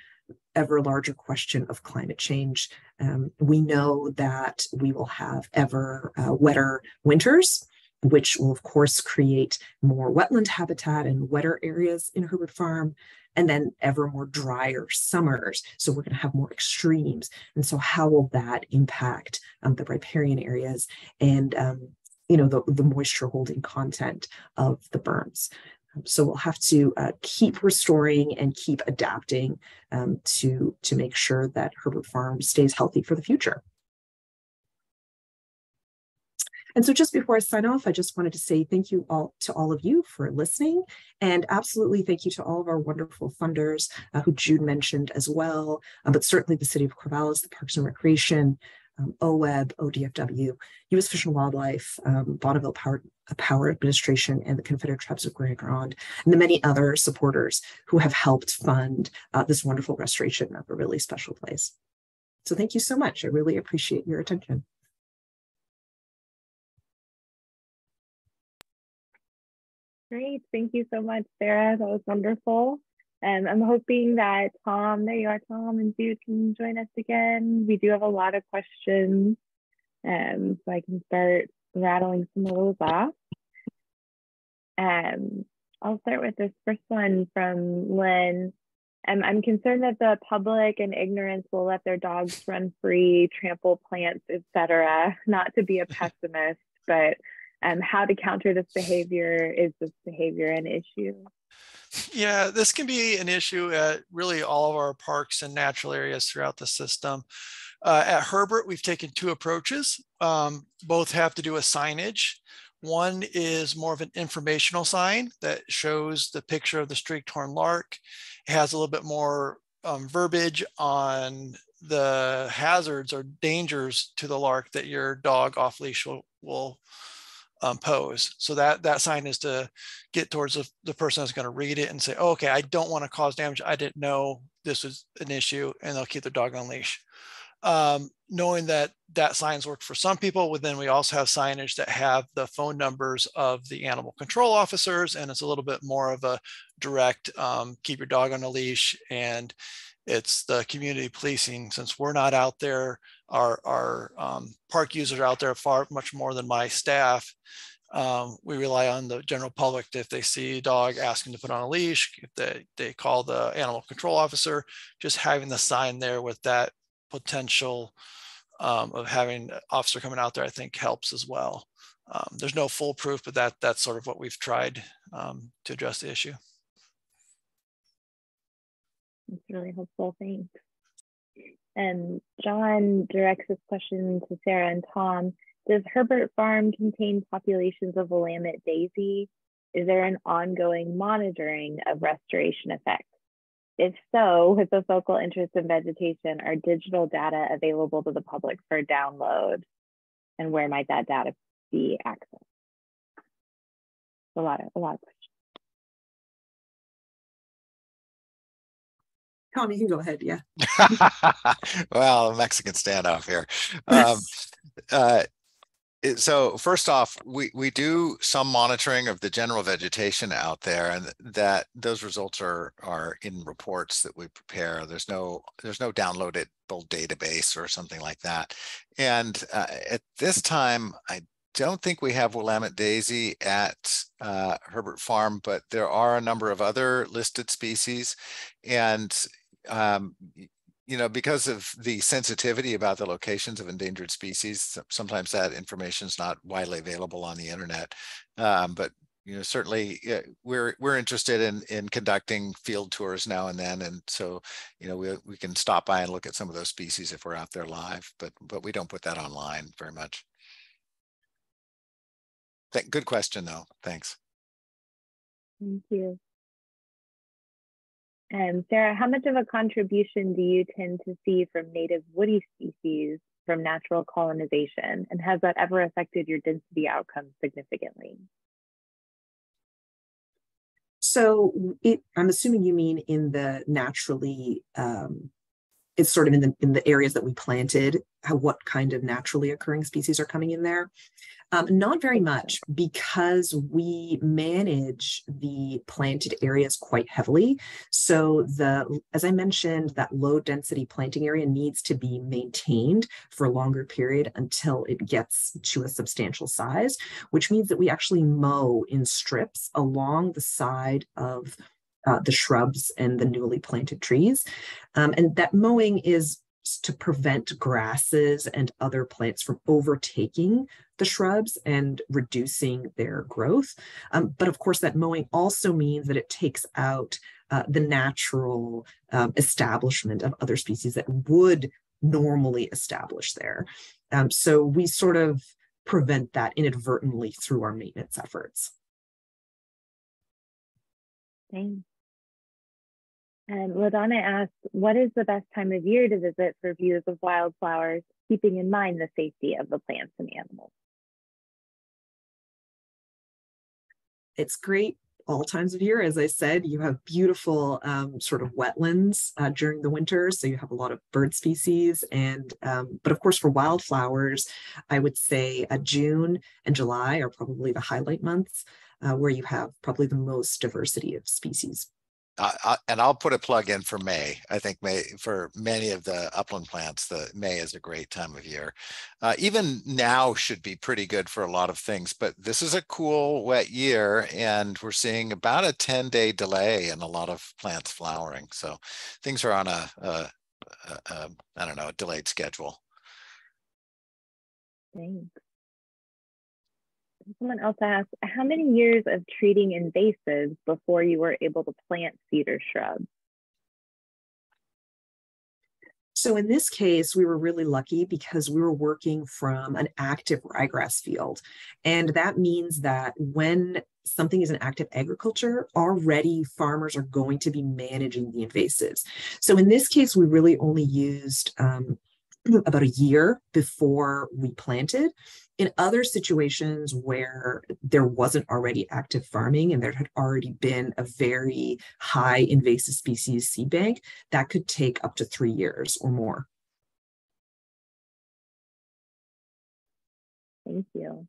ever larger question of climate change. Um, we know that we will have ever uh, wetter winters which will of course create more wetland habitat and wetter areas in Herbert Farm, and then ever more drier summers. So we're going to have more extremes. And so how will that impact um, the riparian areas and um, you know the, the moisture holding content of the berms? Um, so we'll have to uh, keep restoring and keep adapting um, to to make sure that Herbert Farm stays healthy for the future. And so just before I sign off, I just wanted to say thank you all to all of you for listening. And absolutely thank you to all of our wonderful funders uh, who Jude mentioned as well, uh, but certainly the City of Corvallis, the Parks and Recreation, um, OWEB, ODFW, U.S. Fish and Wildlife, um, Bonneville Power, uh, Power Administration, and the Confederate Tribes of Grand Ronde, and the many other supporters who have helped fund uh, this wonderful restoration of a really special place. So thank you so much. I really appreciate your attention. Great. Thank you so much, Sarah. That was wonderful. And I'm hoping that Tom, there you are, Tom and Jude can join us again. We do have a lot of questions, um, so I can start rattling some of those off. Um, I'll start with this first one from Lynn. Um, I'm concerned that the public and ignorance will let their dogs run free, trample plants, etc. Not to be a pessimist, but um, how to counter this behavior is this behavior an issue yeah this can be an issue at really all of our parks and natural areas throughout the system. Uh, at herbert we've taken two approaches um, both have to do with signage. One is more of an informational sign that shows the picture of the streaked-horn lark. It has a little bit more um, verbiage on the hazards or dangers to the lark that your dog off leash will, will um, pose. So that that sign is to get towards the, the person that's going to read it and say, oh, okay, I don't want to cause damage. I didn't know this was an issue, and they'll keep their dog on leash. Um, knowing that that signs work for some people, but then we also have signage that have the phone numbers of the animal control officers, and it's a little bit more of a direct um, keep your dog on a leash and it's the community policing since we're not out there our, our um, park users out there far much more than my staff um, we rely on the general public if they see a dog asking to put on a leash if they, they call the animal control officer just having the sign there with that potential um, of having officer coming out there i think helps as well um, there's no foolproof but that that's sort of what we've tried um, to address the issue that's really helpful. Thanks. And John directs this question to Sarah and Tom. Does Herbert Farm contain populations of Willamette daisy? Is there an ongoing monitoring of restoration effects? If so, with the focal interest in vegetation, are digital data available to the public for download? And where might that data be accessed? A lot of, a lot of questions. Tom, you can go ahead. Yeah. well, Mexican standoff here. Um, uh, so first off, we, we do some monitoring of the general vegetation out there and that those results are are in reports that we prepare. There's no there's no downloaded database or something like that. And uh, at this time, I don't think we have Willamette daisy at uh, Herbert Farm, but there are a number of other listed species. And um, you know, because of the sensitivity about the locations of endangered species, sometimes that information is not widely available on the internet. Um, but you know, certainly yeah, we're we're interested in in conducting field tours now and then, and so you know we we can stop by and look at some of those species if we're out there live. But but we don't put that online very much. Good question though. Thanks. Thank you. And Sarah, how much of a contribution do you tend to see from native woody species from natural colonization? And has that ever affected your density outcomes significantly? So it, I'm assuming you mean in the naturally, um, it's sort of in the in the areas that we planted, how what kind of naturally occurring species are coming in there. Um, not very much because we manage the planted areas quite heavily. So the, as I mentioned, that low density planting area needs to be maintained for a longer period until it gets to a substantial size, which means that we actually mow in strips along the side of uh, the shrubs and the newly planted trees. Um, and that mowing is to prevent grasses and other plants from overtaking the shrubs and reducing their growth. Um, but of course, that mowing also means that it takes out uh, the natural um, establishment of other species that would normally establish there. Um, so we sort of prevent that inadvertently through our maintenance efforts. Thanks. And LaDonna asks, what is the best time of year to visit for views of wildflowers, keeping in mind the safety of the plants and animals? It's great all times of year. As I said, you have beautiful um, sort of wetlands uh, during the winter, so you have a lot of bird species. And um, but of course, for wildflowers, I would say uh, June and July are probably the highlight months uh, where you have probably the most diversity of species. And I'll put a plug in for May. I think May for many of the upland plants, the May is a great time of year. Uh, even now should be pretty good for a lot of things, but this is a cool wet year and we're seeing about a 10 day delay in a lot of plants flowering. So things are on a, a, a, a I don't know, a delayed schedule. Thanks someone else asked, how many years of treating invasives before you were able to plant cedar shrubs? So in this case, we were really lucky because we were working from an active ryegrass field. And that means that when something is an active agriculture, already farmers are going to be managing the invasives. So in this case, we really only used um, about a year before we planted. In other situations where there wasn't already active farming and there had already been a very high invasive species seed bank, that could take up to three years or more. Thank you.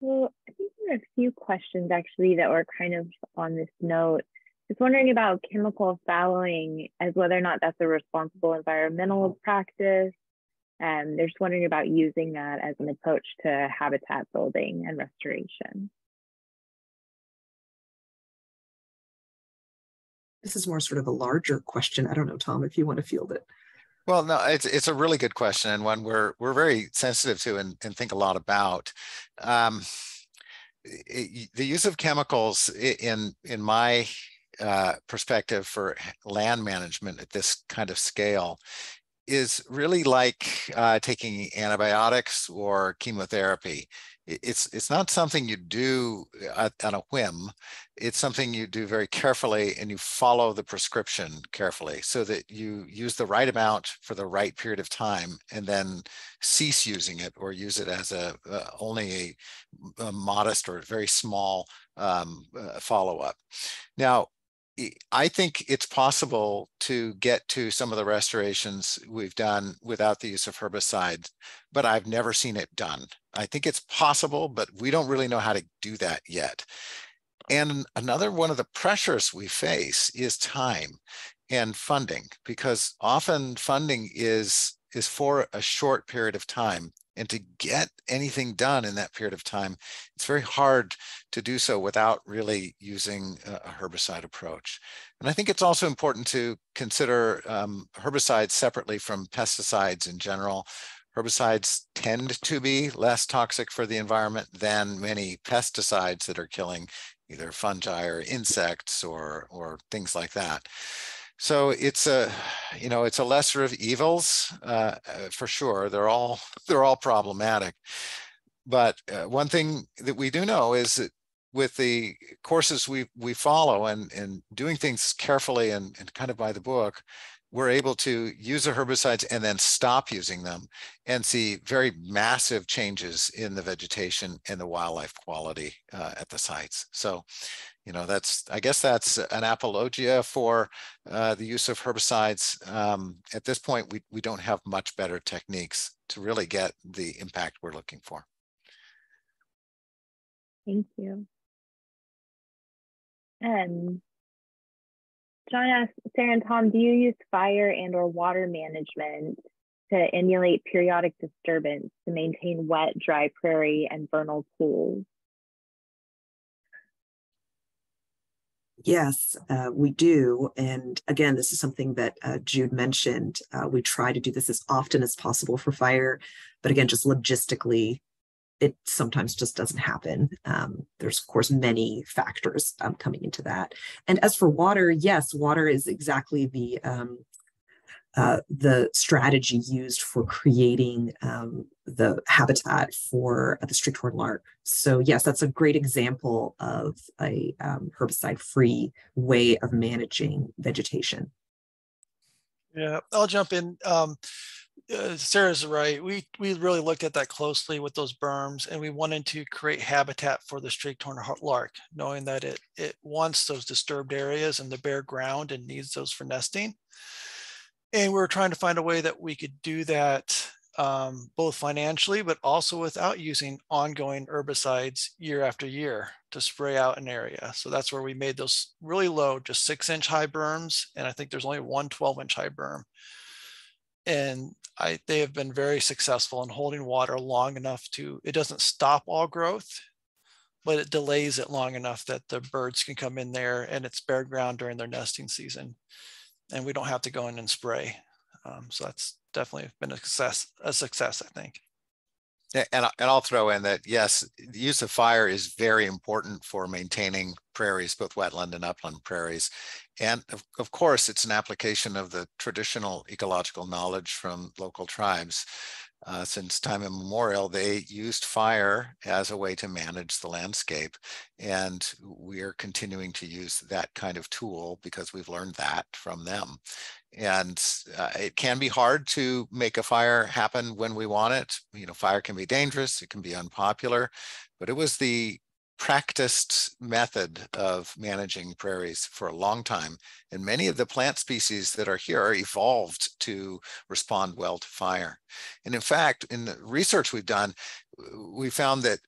Well, I think there are a few questions actually that were kind of on this note. Just wondering about chemical fallowing as whether or not that's a responsible environmental practice. And they're just wondering about using that as an approach to habitat building and restoration. This is more sort of a larger question. I don't know, Tom, if you want to field it. Well, no, it's it's a really good question and one we're we're very sensitive to and, and think a lot about. Um, it, the use of chemicals in in my uh, perspective for land management at this kind of scale is really like uh, taking antibiotics or chemotherapy. It's it's not something you do uh, on a whim. It's something you do very carefully, and you follow the prescription carefully, so that you use the right amount for the right period of time, and then cease using it or use it as a uh, only a, a, modest or very small um, uh, follow up. Now, I think it's possible to get to some of the restorations we've done without the use of herbicides, but I've never seen it done. I think it's possible, but we don't really know how to do that yet. And another one of the pressures we face is time and funding, because often funding is is for a short period of time and to get anything done in that period of time, it's very hard to do so without really using a herbicide approach. And I think it's also important to consider um, herbicides separately from pesticides in general. Herbicides tend to be less toxic for the environment than many pesticides that are killing either fungi or insects or, or things like that. So it's a, you know, it's a lesser of evils uh, uh, for sure. They're all they're all problematic. But uh, one thing that we do know is that with the courses we we follow and and doing things carefully and, and kind of by the book, we're able to use the herbicides and then stop using them and see very massive changes in the vegetation and the wildlife quality uh, at the sites. So you know, that's, I guess that's an apologia for uh, the use of herbicides. Um, at this point, we, we don't have much better techniques to really get the impact we're looking for. Thank you. Um, John asked, Sarah and Tom, do you use fire and or water management to emulate periodic disturbance to maintain wet, dry prairie and vernal pools? Yes, uh, we do. And again, this is something that uh, Jude mentioned. Uh, we try to do this as often as possible for fire, but again, just logistically, it sometimes just doesn't happen. Um, there's, of course, many factors um, coming into that. And as for water, yes, water is exactly the um, uh, the strategy used for creating um, the habitat for the streaked-horned lark. So yes, that's a great example of a um, herbicide-free way of managing vegetation. Yeah, I'll jump in. Um, uh, Sarah's right. We we really looked at that closely with those berms, and we wanted to create habitat for the streaked-horned lark, knowing that it it wants those disturbed areas and the bare ground and needs those for nesting. And we are trying to find a way that we could do that um, both financially, but also without using ongoing herbicides year after year to spray out an area. So that's where we made those really low, just six inch high berms. And I think there's only one 12 inch high berm. And I, they have been very successful in holding water long enough to, it doesn't stop all growth, but it delays it long enough that the birds can come in there and it's bare ground during their nesting season and we don't have to go in and spray. Um, so that's definitely been a success, a success, I think. And, and I'll throw in that, yes, the use of fire is very important for maintaining prairies, both wetland and upland prairies. And of, of course, it's an application of the traditional ecological knowledge from local tribes. Uh, since time immemorial, they used fire as a way to manage the landscape. And we're continuing to use that kind of tool because we've learned that from them. And uh, it can be hard to make a fire happen when we want it. You know, fire can be dangerous, it can be unpopular, but it was the practiced method of managing prairies for a long time. And many of the plant species that are here are evolved to respond well to fire. And in fact, in the research we've done, we found that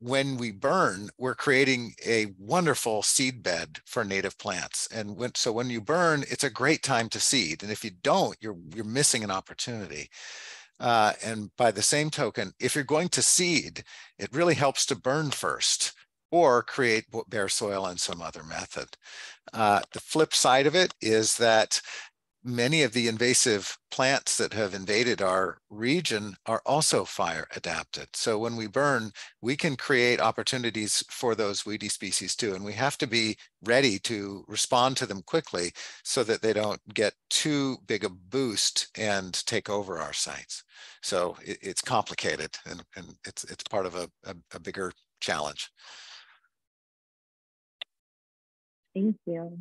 when we burn, we're creating a wonderful seed bed for native plants. And when, so when you burn, it's a great time to seed. And if you don't, you're, you're missing an opportunity. Uh, and by the same token, if you're going to seed, it really helps to burn first or create bare soil in some other method. Uh, the flip side of it is that many of the invasive plants that have invaded our region are also fire adapted. So when we burn, we can create opportunities for those weedy species too. And we have to be ready to respond to them quickly so that they don't get too big a boost and take over our sites. So it, it's complicated and, and it's, it's part of a, a, a bigger challenge. Thank you.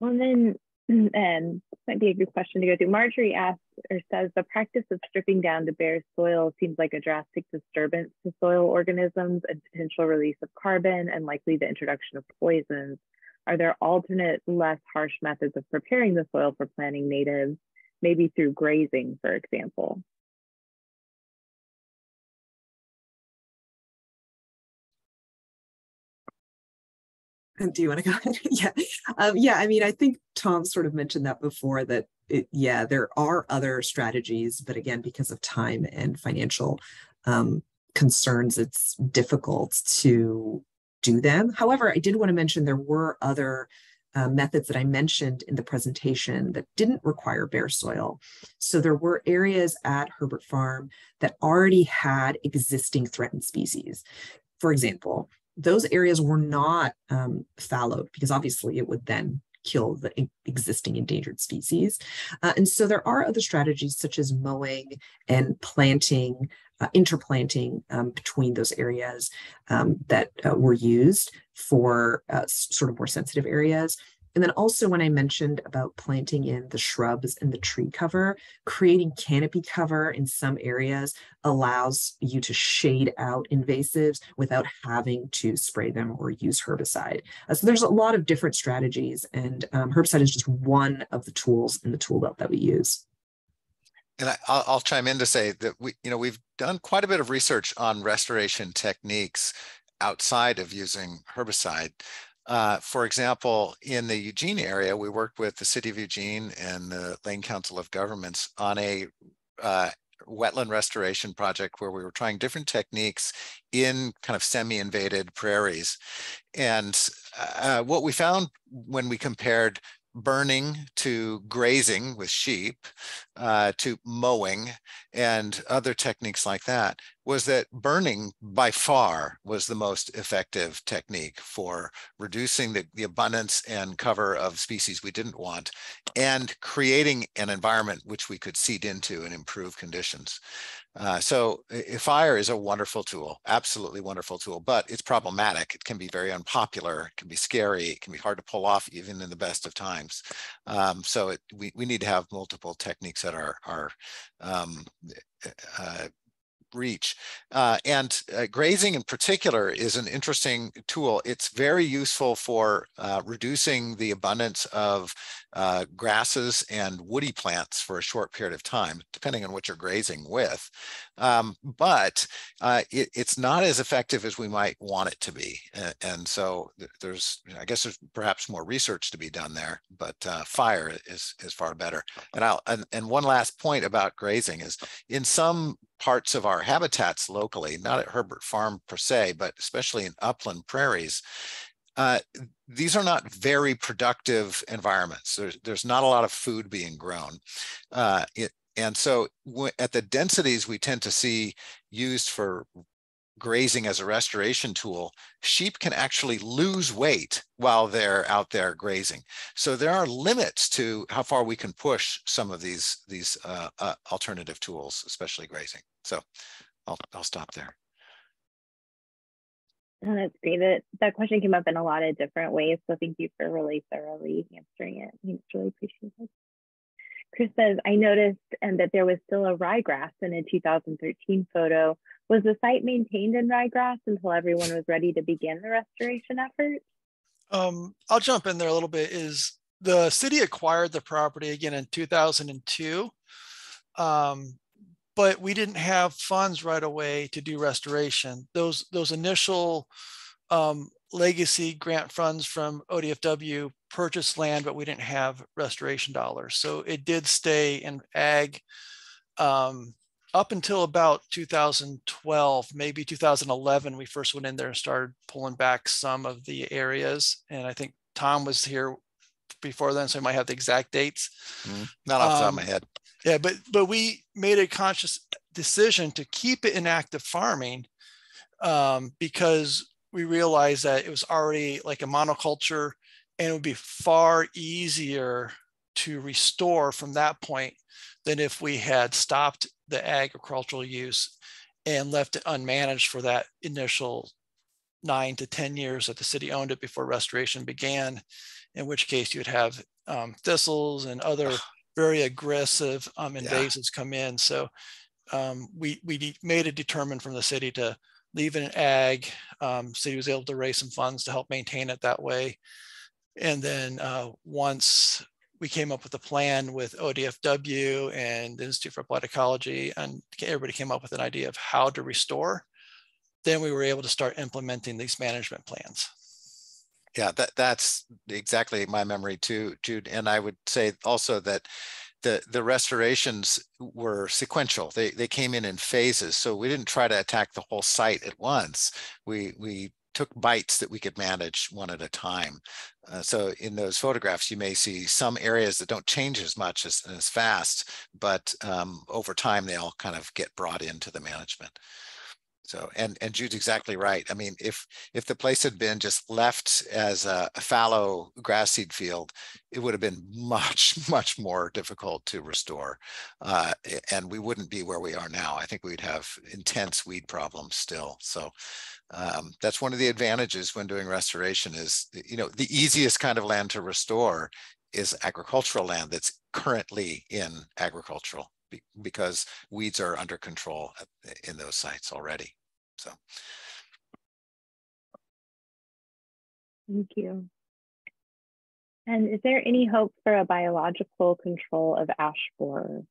Well, then Mm, and might be a good question to go through. Marjorie asks or says the practice of stripping down to bare soil seems like a drastic disturbance to soil organisms and potential release of carbon and likely the introduction of poisons. Are there alternate, less harsh methods of preparing the soil for planting natives, maybe through grazing, for example? Do you want to go ahead? yeah. Um, yeah, I mean, I think Tom sort of mentioned that before that, it, yeah, there are other strategies, but again, because of time and financial um, concerns, it's difficult to do them. However, I did want to mention there were other uh, methods that I mentioned in the presentation that didn't require bare soil. So there were areas at Herbert Farm that already had existing threatened species. For example, those areas were not um, fallowed because obviously it would then kill the existing endangered species. Uh, and so there are other strategies such as mowing and planting, uh, interplanting um, between those areas um, that uh, were used for uh, sort of more sensitive areas. And then also when I mentioned about planting in the shrubs and the tree cover, creating canopy cover in some areas allows you to shade out invasives without having to spray them or use herbicide. Uh, so there's a lot of different strategies and um, herbicide is just one of the tools in the tool belt that we use. And I, will chime in to say that we, you know, we've done quite a bit of research on restoration techniques outside of using herbicide. Uh, for example, in the Eugene area, we worked with the City of Eugene and the Lane Council of Governments on a uh, wetland restoration project where we were trying different techniques in kind of semi-invaded prairies. And uh, what we found when we compared burning to grazing with sheep, uh, to mowing and other techniques like that was that burning by far was the most effective technique for reducing the, the abundance and cover of species we didn't want and creating an environment which we could seed into and improve conditions. Uh, so fire is a wonderful tool, absolutely wonderful tool, but it's problematic. It can be very unpopular, it can be scary, it can be hard to pull off even in the best of times. Um, so it, we, we need to have multiple techniques that are, are um, uh, reach. Uh, and uh, grazing in particular is an interesting tool. It's very useful for uh, reducing the abundance of uh, grasses and woody plants for a short period of time, depending on what you're grazing with. Um, but uh, it, it's not as effective as we might want it to be. And, and so there's, I guess there's perhaps more research to be done there, but uh, fire is, is far better. And, I'll, and, and one last point about grazing is in some parts of our habitats locally, not at Herbert Farm per se, but especially in upland prairies, uh, these are not very productive environments. There's, there's not a lot of food being grown. Uh, it, and so at the densities we tend to see used for grazing as a restoration tool, sheep can actually lose weight while they're out there grazing. So there are limits to how far we can push some of these, these uh, uh, alternative tools, especially grazing. So I'll, I'll stop there. Oh, that's great. That, that question came up in a lot of different ways. So thank you for really thoroughly answering it. It's really appreciated. Chris says, I noticed and that there was still a ryegrass in a 2013 photo was the site maintained in ryegrass until everyone was ready to begin the restoration effort? Um, I'll jump in there a little bit. Is the city acquired the property again in 2002, um, but we didn't have funds right away to do restoration. Those those initial um, legacy grant funds from ODFW purchased land, but we didn't have restoration dollars. So it did stay in ag um, up until about 2012, maybe 2011, we first went in there and started pulling back some of the areas. And I think Tom was here before then, so I might have the exact dates. Mm, not off the top of my Um, head. Yeah, but but we made a conscious decision to keep it in active farming um, because we realized that it was already like a monoculture and it would be far easier to restore from that point than if we had stopped the agricultural use and left it unmanaged for that initial nine to 10 years that the city owned it before restoration began, in which case you'd have um, thistles and other very aggressive um, Yeah. invasives come in. So um, we, we de- made it determined from the city to leave it in ag. Um, city was able to raise some funds to help maintain it that way. And then uh, once we came up with a plan with ODFW and the Institute for Applied Ecology, and everybody came up with an idea of how to restore, then we were able to start implementing these management plans. Yeah, that that's exactly my memory too, Jude. And I would say also that the the restorations were sequential. They they came in in phases. So we didn't try to attack the whole site at once. We we took bites that we could manage one at a time. Uh, so in those photographs, you may see some areas that don't change as much as, as fast, but um, over time they all kind of get brought into the management. So, and, and Jude's exactly right. I mean, if, if the place had been just left as a a fallow grass seed field, it would have been much, much more difficult to restore. Uh, and we wouldn't be where we are now. I think we'd have intense weed problems still. So um, that's one of the advantages when doing restoration is, you know, the easiest kind of land to restore is agricultural land that's currently in agricultural because weeds are under control in those sites already. So. Thank you. And is there any hope for a biological control of ash borer?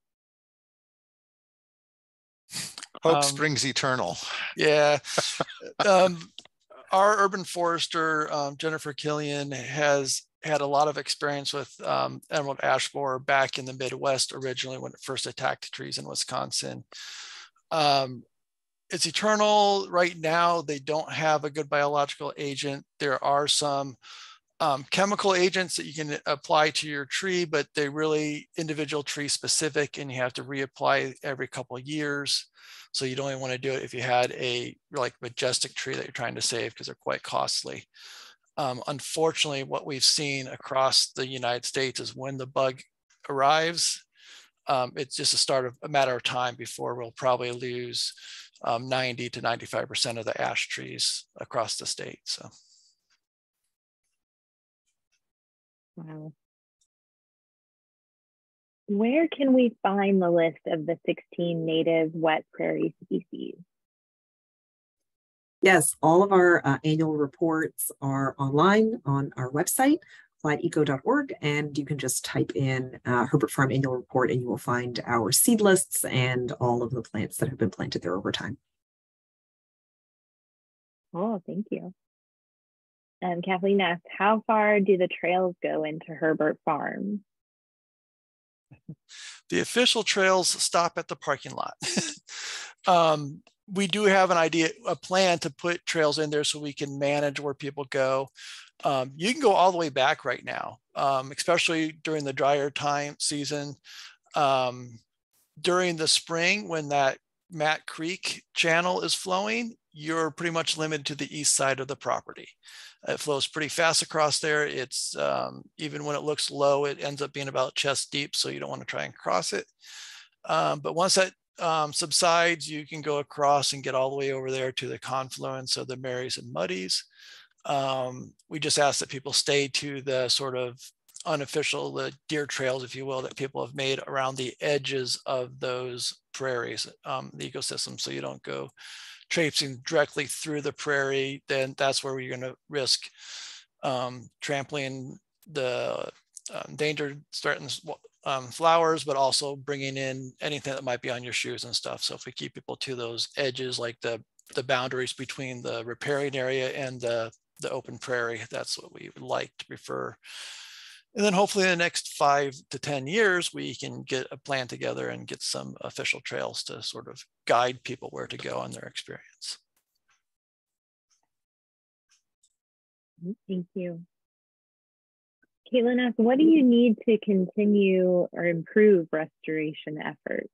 Hope Um, springs eternal. Yeah. um, our urban forester, um, Jennifer Killian, has had a lot of experience with um, emerald ash borer back in the Midwest originally when it first attacked trees in Wisconsin. It's eternal right now. They don't have a good biological agent. There are some um, chemical agents that you can apply to your tree, but they really individual tree specific and you have to reapply every couple years. So you'd only want to do it if you had a like majestic tree that you're trying to save because they're quite costly. Um, unfortunately, what we've seen across the United States is when the bug arrives, um, it's just a start of a matter of time before we'll probably lose um, 90 to 95% of the ash trees across the state. So Wow. Where can we find the list of the 16 native wet prairie species? Yes, all of our uh, annual reports are online on our website, appliedeco.org, and you can just type in uh, Herbert Farm Annual Report and you will find our seed lists and all of the plants that have been planted there over time. Oh, thank you. Um, Kathleen asked, how far do the trails go into Herbert Farm? the official trails stop at the parking lot. um, we do have an idea, a plan to put trails in there so we can manage where people go. Um, you can go all the way back right now, um, especially during the drier time season. Um, during the spring, when that Muddy Creek channel is flowing, you're pretty much limited to the east side of the property. It flows pretty fast across there. It's um, even when it looks low, it ends up being about chest deep, so you don't want to try and cross it. Um, but once that um, subsides, you can go across and get all the way over there to the confluence of the Marys and Muddies. Um, we just ask that people stay to the sort of unofficial, the deer trails, if you will, that people have made around the edges of those prairies, um, the ecosystem, so you don't go traipsing directly through the prairie, then that's where you're going to risk um, trampling the uh, endangered starting um, flowers, but also bringing in anything that might be on your shoes and stuff. So if we keep people to those edges, like the the boundaries between the riparian area and the the open prairie, that's what we would like to prefer. And then hopefully in the next five to 10 years, we can get a plan together and get some official trails to sort of guide people where to go on their experience. Mm-hmm. Thank you. Caitlin asks, what do you need to continue or improve restoration efforts?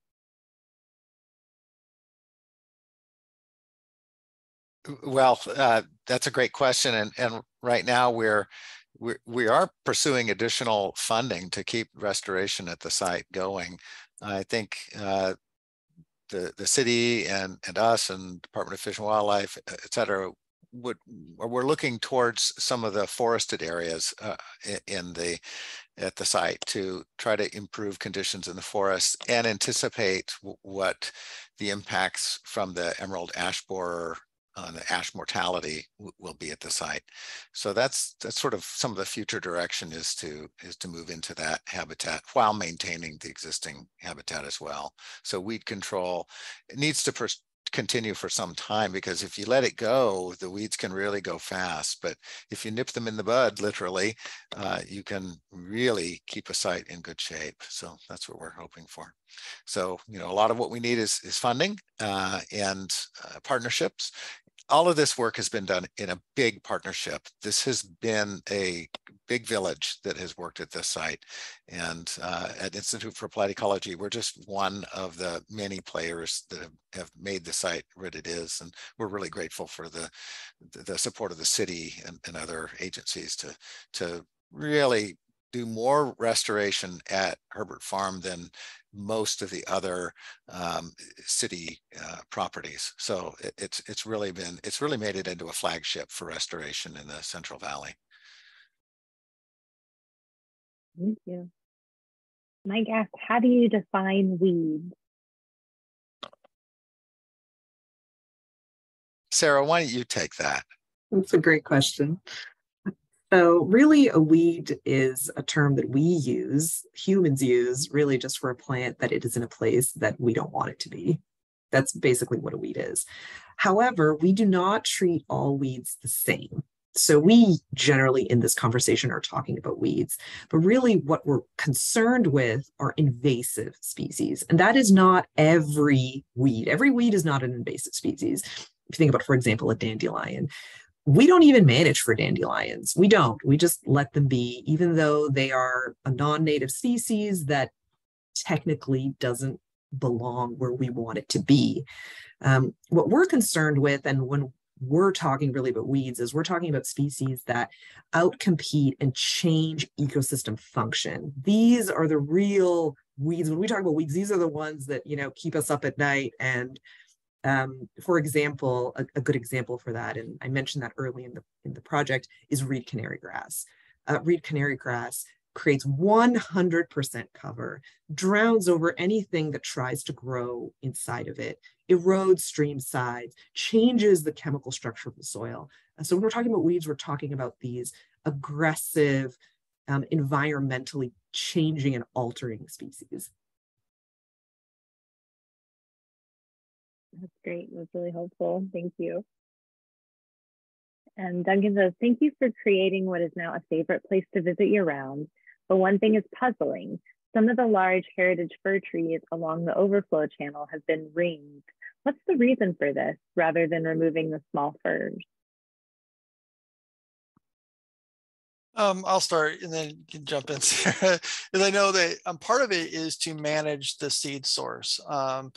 Well, uh, that's a great question, and and right now we're we we are pursuing additional funding to keep restoration at the site going. I think uh, the the city and and us and Department of Fish and Wildlife, et cetera, would we're looking towards some of the forested areas uh, in the at the site to try to improve conditions in the forest and anticipate what the impacts from the emerald ash borer on the ash mortality will be at the site. So that's that's sort of some of the future direction is to is to move into that habitat while maintaining the existing habitat as well. So weed control needs to continue for some time because if you let it go, the weeds can really go fast. But if you nip them in the bud, literally, uh, you can really keep a site in good shape. So that's what we're hoping for. So, you know, a lot of what we need is, is funding uh, and uh, partnerships all of this work has been done in a big partnership. This has been a big village that has worked at this site. And uh, at Institute for Applied Ecology, we're just one of the many players that have, made the site what it is. And we're really grateful for the, the support of the city and, and other agencies to, to really do more restoration at Herbert Farm than most of the other um, city uh, properties. So it, it's it's really been it's really made it into a flagship for restoration in the Central Valley. Thank you. Mike asked, how do you define weeds? Sarah, why don't you take that? That's a great question. So, really, a weed is a term that we use, humans use, really just for a plant that it is in a place that we don't want it to be. That's basically what a weed is. However, we do not treat all weeds the same. So, we generally in this conversation are talking about weeds, but really what we're concerned with are invasive species. And that is not every weed. Every weed is not an invasive species. If you think about, for example, a dandelion, we don't even manage for dandelions. We don't. We just let them be, even though they are a non native species that technically doesn't belong where we want it to be. Um, what we're concerned with, and when we're talking really about weeds, is we're talking about species that outcompete and change ecosystem function. These are the real weeds. When we talk about weeds, these are the ones that, you know, keep us up at night and um, for example, a, a, good example for that, and I mentioned that early in the in the project, is reed canary grass. Uh, reed canary grass creates 100% cover, drowns over anything that tries to grow inside of it, erodes stream sides, changes the chemical structure of the soil. And so when we're talking about weeds, we're talking about these aggressive, um, environmentally changing and altering species. That's great. That's really helpful. Thank you. And Duncan says, thank you for creating what is now a favorite place to visit year round. But one thing is puzzling. Some of the large heritage fir trees along the overflow channel have been ringed. What's the reason for this rather than removing the small firs? Um, I'll start and then you can jump in, Sarah. Because I know that um, part of it is to manage the seed source. Um,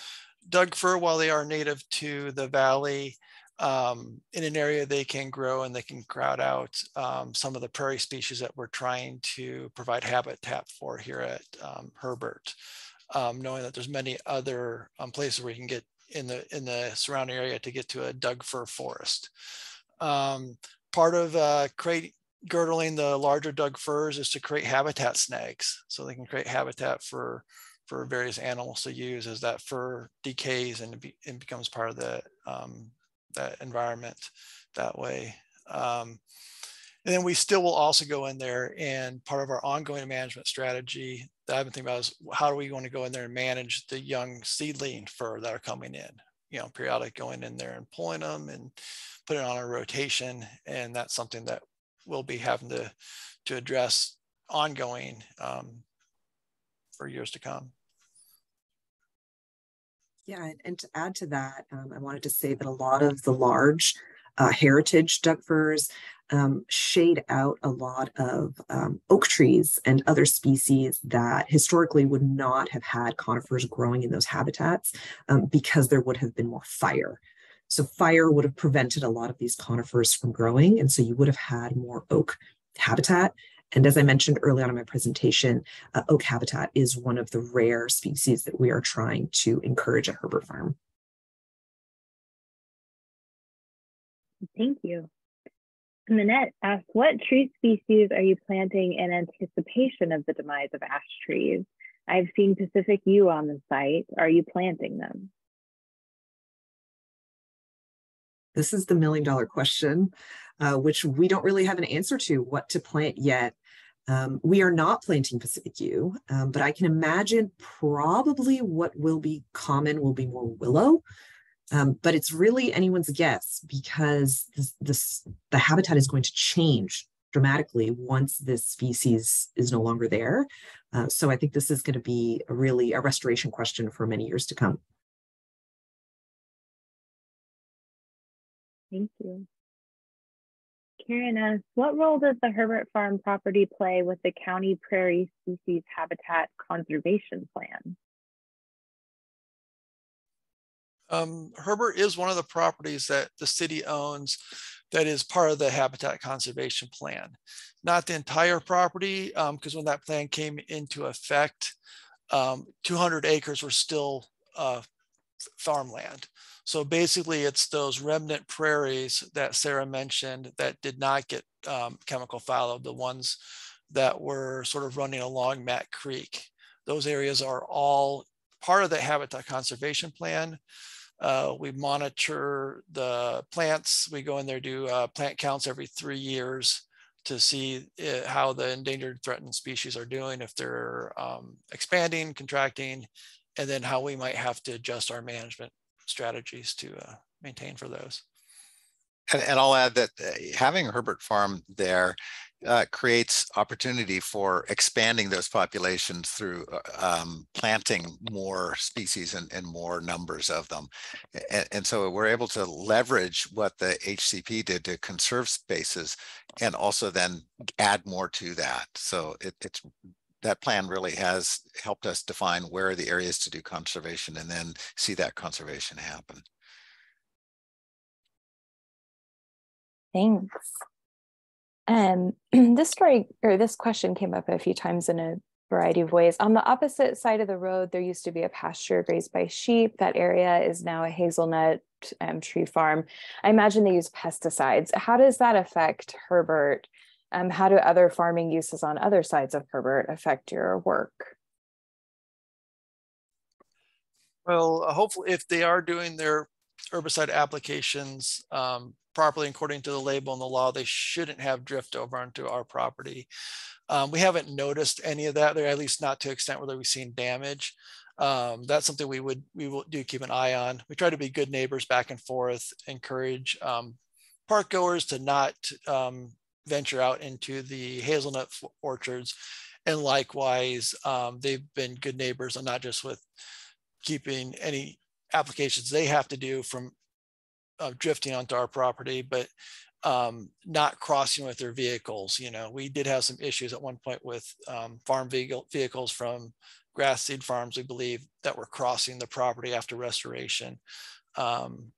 Doug fir, while they are native to the valley, um, in an area they can grow and they can crowd out um, some of the prairie species that we're trying to provide habitat for here at um, Herbert, um, knowing that there's many other um, places where you can get in the in the surrounding area to get to a Doug fir forest. Um, part of uh, create, girdling the larger Doug firs is to create habitat snags, so they can create habitat for for various animals to use as that fir decays and, be, becomes part of the um, that environment that way. Um, and then we still will also go in there and part of our ongoing management strategy that I've been thinking about is how do we want to go in there and manage the young seedling fir that are coming in, you know, periodic going in there and pulling them and putting on a rotation. And that's something that we'll be having to, to address ongoing um, for years to come. Yeah, and to add to that, um, I wanted to say that a lot of the large uh, heritage Doug firs um, shade out a lot of um, oak trees and other species that historically would not have had conifers growing in those habitats um, because there would have been more fire. So fire would have prevented a lot of these conifers from growing. And so you would have had more oak habitat. And as I mentioned early on in my presentation, uh, oak habitat is one of the rare species that we are trying to encourage at Herbert Farm. Thank you. Minette asks, what tree species are you planting in anticipation of the demise of ash trees? I've seen Pacific yew on the site. Are you planting them? This is the million dollar question, uh, which we don't really have an answer to what to plant yet. Um, we are not planting Pacific yew, um, but I can imagine probably what will be common will be more willow. Um, but it's really anyone's guess because this, this, the habitat is going to change dramatically once this species is no longer there. Uh, so I think this is going to be a really a restoration question for many years to come. Thank you. Karen asks, what role does the Herbert Farm property play with the County Prairie Species Habitat Conservation Plan? Um, Herbert is one of the properties that the city owns that is part of the habitat conservation plan. Not the entire property, because um, when that plan came into effect, um, 200 acres were still uh, farmland. So basically it's those remnant prairies that Sarah mentioned that did not get um, chemical fallow, the ones that were sort of running along Muddy Creek. Those areas are all part of the habitat conservation plan. Uh, we monitor the plants. We go in there, do uh, plant counts every three years to see it, uh, how the endangered threatened species are doing, if they're um, expanding, contracting, and then how we might have to adjust our management strategies to uh, maintain for those. And, and, I'll add that uh, having Herbert Farm there uh, creates opportunity for expanding those populations through uh, um, planting more species and, and, more numbers of them. And, and, so we're able to leverage what the HCP did to conserve spaces and also then add more to that. So it, it's that plan really has helped us define where are the areas to do conservation and then see that conservation happen. Thanks. Um, this story or this question came up a few times in a variety of ways. On the opposite side of the road, there used to be a pasture grazed by sheep. That area is now a hazelnut um, tree farm. I imagine they use pesticides. How does that affect Herbert? Um, how do other farming uses on other sides of Herbert affect your work? Well, uh, hopefully, if they are doing their herbicide applications um, properly according to the label and the law, they shouldn't have drift over onto our property. Um, we haven't noticed any of that there, at least not to extent where we've seen damage. Um, that's something we would we will do keep an eye on. We try to be good neighbors back and forth, encourage um, park goers to not um, venture out into the hazelnut orchards. And likewise, um, they've been good neighbors and not just with keeping any applications they have to do from uh, drifting onto our property, but um, not crossing with their vehicles. You know, we did have some issues at one point with um, farm vehicle, vehicles from grass seed farms, we believe, that were crossing the property after restoration. Um,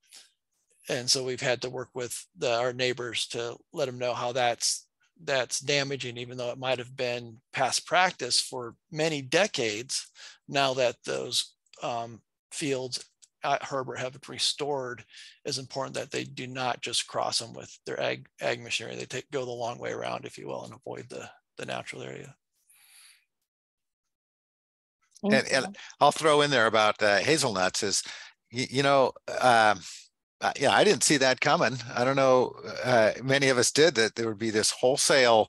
and so we've had to work with the, our neighbors to let them know how that's that's damaging, even though it might have been past practice for many decades. Now that those um, fields at Herbert have restored, is important that they do not just cross them with their ag ag machinery. They take go the long way around, if you will, and avoid the the natural area. And, and, I'll throw in there about uh, hazelnuts is, you, you know, um, uh, yeah, I didn't see that coming. I don't know. Uh, many of us did that there would be this wholesale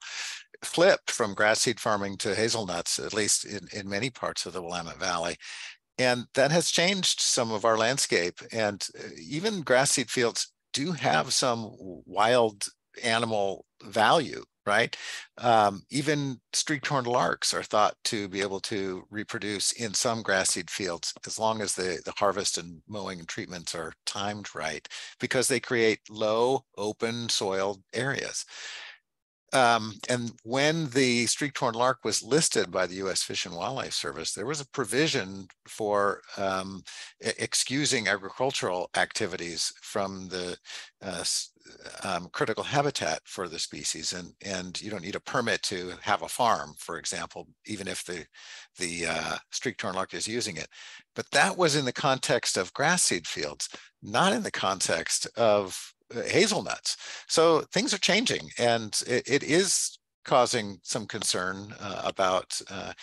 flip from grass seed farming to hazelnuts, at least in, in many parts of the Willamette Valley. And that has changed some of our landscape. And uh, even grass seed fields do have some wild animal value right? Um, even streak-horned larks are thought to be able to reproduce in some grass seed fields as long as the, the harvest and mowing and treatments are timed right, because they create low open soil areas. Um, and when the streaked-horn lark was listed by the U.S. Fish and Wildlife Service, there was a provision for um, excusing agricultural activities from the uh, um, critical habitat for the species, and and you don't need a permit to have a farm, for example, even if the the uh, streaked-horn lark is using it. But that was in the context of grass seed fields, not in the context of hazelnuts. So things are changing, and it, it is causing some concern uh, about uh,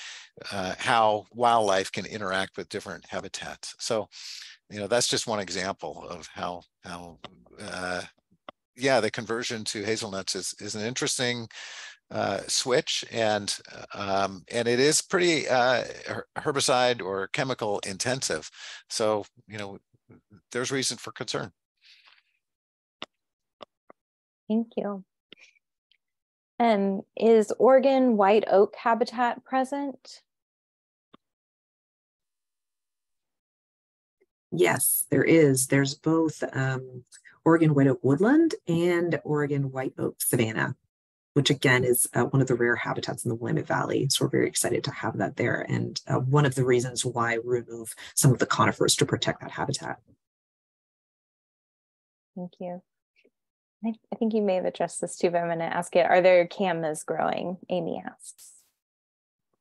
uh, how wildlife can interact with different habitats. So, you know, that's just one example of how how uh, yeah, the conversion to hazelnuts is is an interesting uh, switch and um, and it is pretty uh, herbicide or chemical intensive. So you know, there's reason for concern. Thank you. Um, is Oregon white oak habitat present? Yes, there is. There's both um, Oregon white oak woodland and Oregon white oak savanna, which again is uh, one of the rare habitats in the Willamette Valley. So we're very excited to have that there. And uh, one of the reasons why we remove some of the conifers to protect that habitat. Thank you. I, think you may have addressed this too, but I'm going to ask it. Are there camas growing? Amy asks.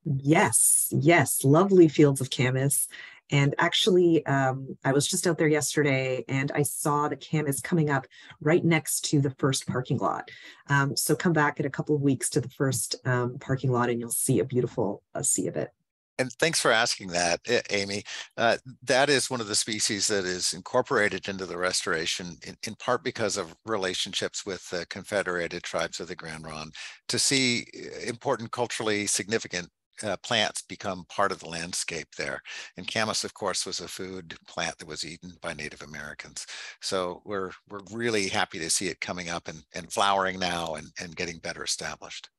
Yes, yes, lovely fields of camas. And actually, um, I was just out there yesterday and I saw the camas coming up right next to the first parking lot. Um, so come back in a couple of weeks to the first um, parking lot and you'll see a beautiful uh, sea of it and thanks for asking that, Amy. Uh, that is one of the species that is incorporated into the restoration in, in part because of relationships with the confederated tribes of the Grand Ronde to see uh, important culturally significant uh, plants become part of the landscape there. And camas, of course, was a food plant that was eaten by Native Americans. So we're we're really happy to see it coming up and, and flowering now and, and getting better established.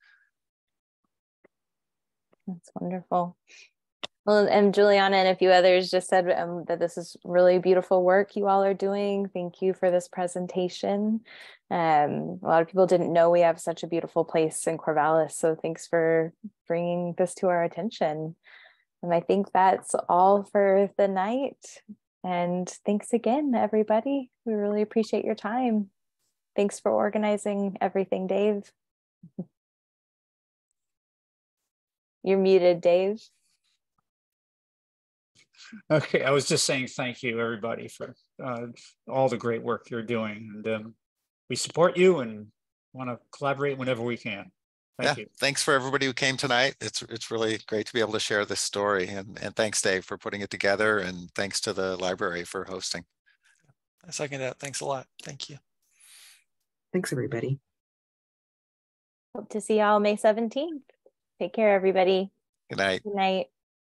That's wonderful. Well, and Juliana and a few others just said um, that this is really beautiful work you all are doing. Thank you for this presentation. Um, a lot of people didn't know we have such a beautiful place in Corvallis, so thanks for bringing this to our attention. And I think that's all for the night. And thanks again, everybody. We really appreciate your time. Thanks for organizing everything, Dave. You're muted, Dave. Okay, I was just saying thank you, everybody, for uh, all the great work you're doing. And um, we support you and want to collaborate whenever we can. Thank yeah, you. thanks for everybody who came tonight. It's it's really great to be able to share this story. And, and thanks, Dave, for putting it together. And thanks to the library for hosting. I second that. Thanks a lot. Thank you. Thanks, everybody. Hope to see y'all May 17th. Take care, everybody. Good night. Good night.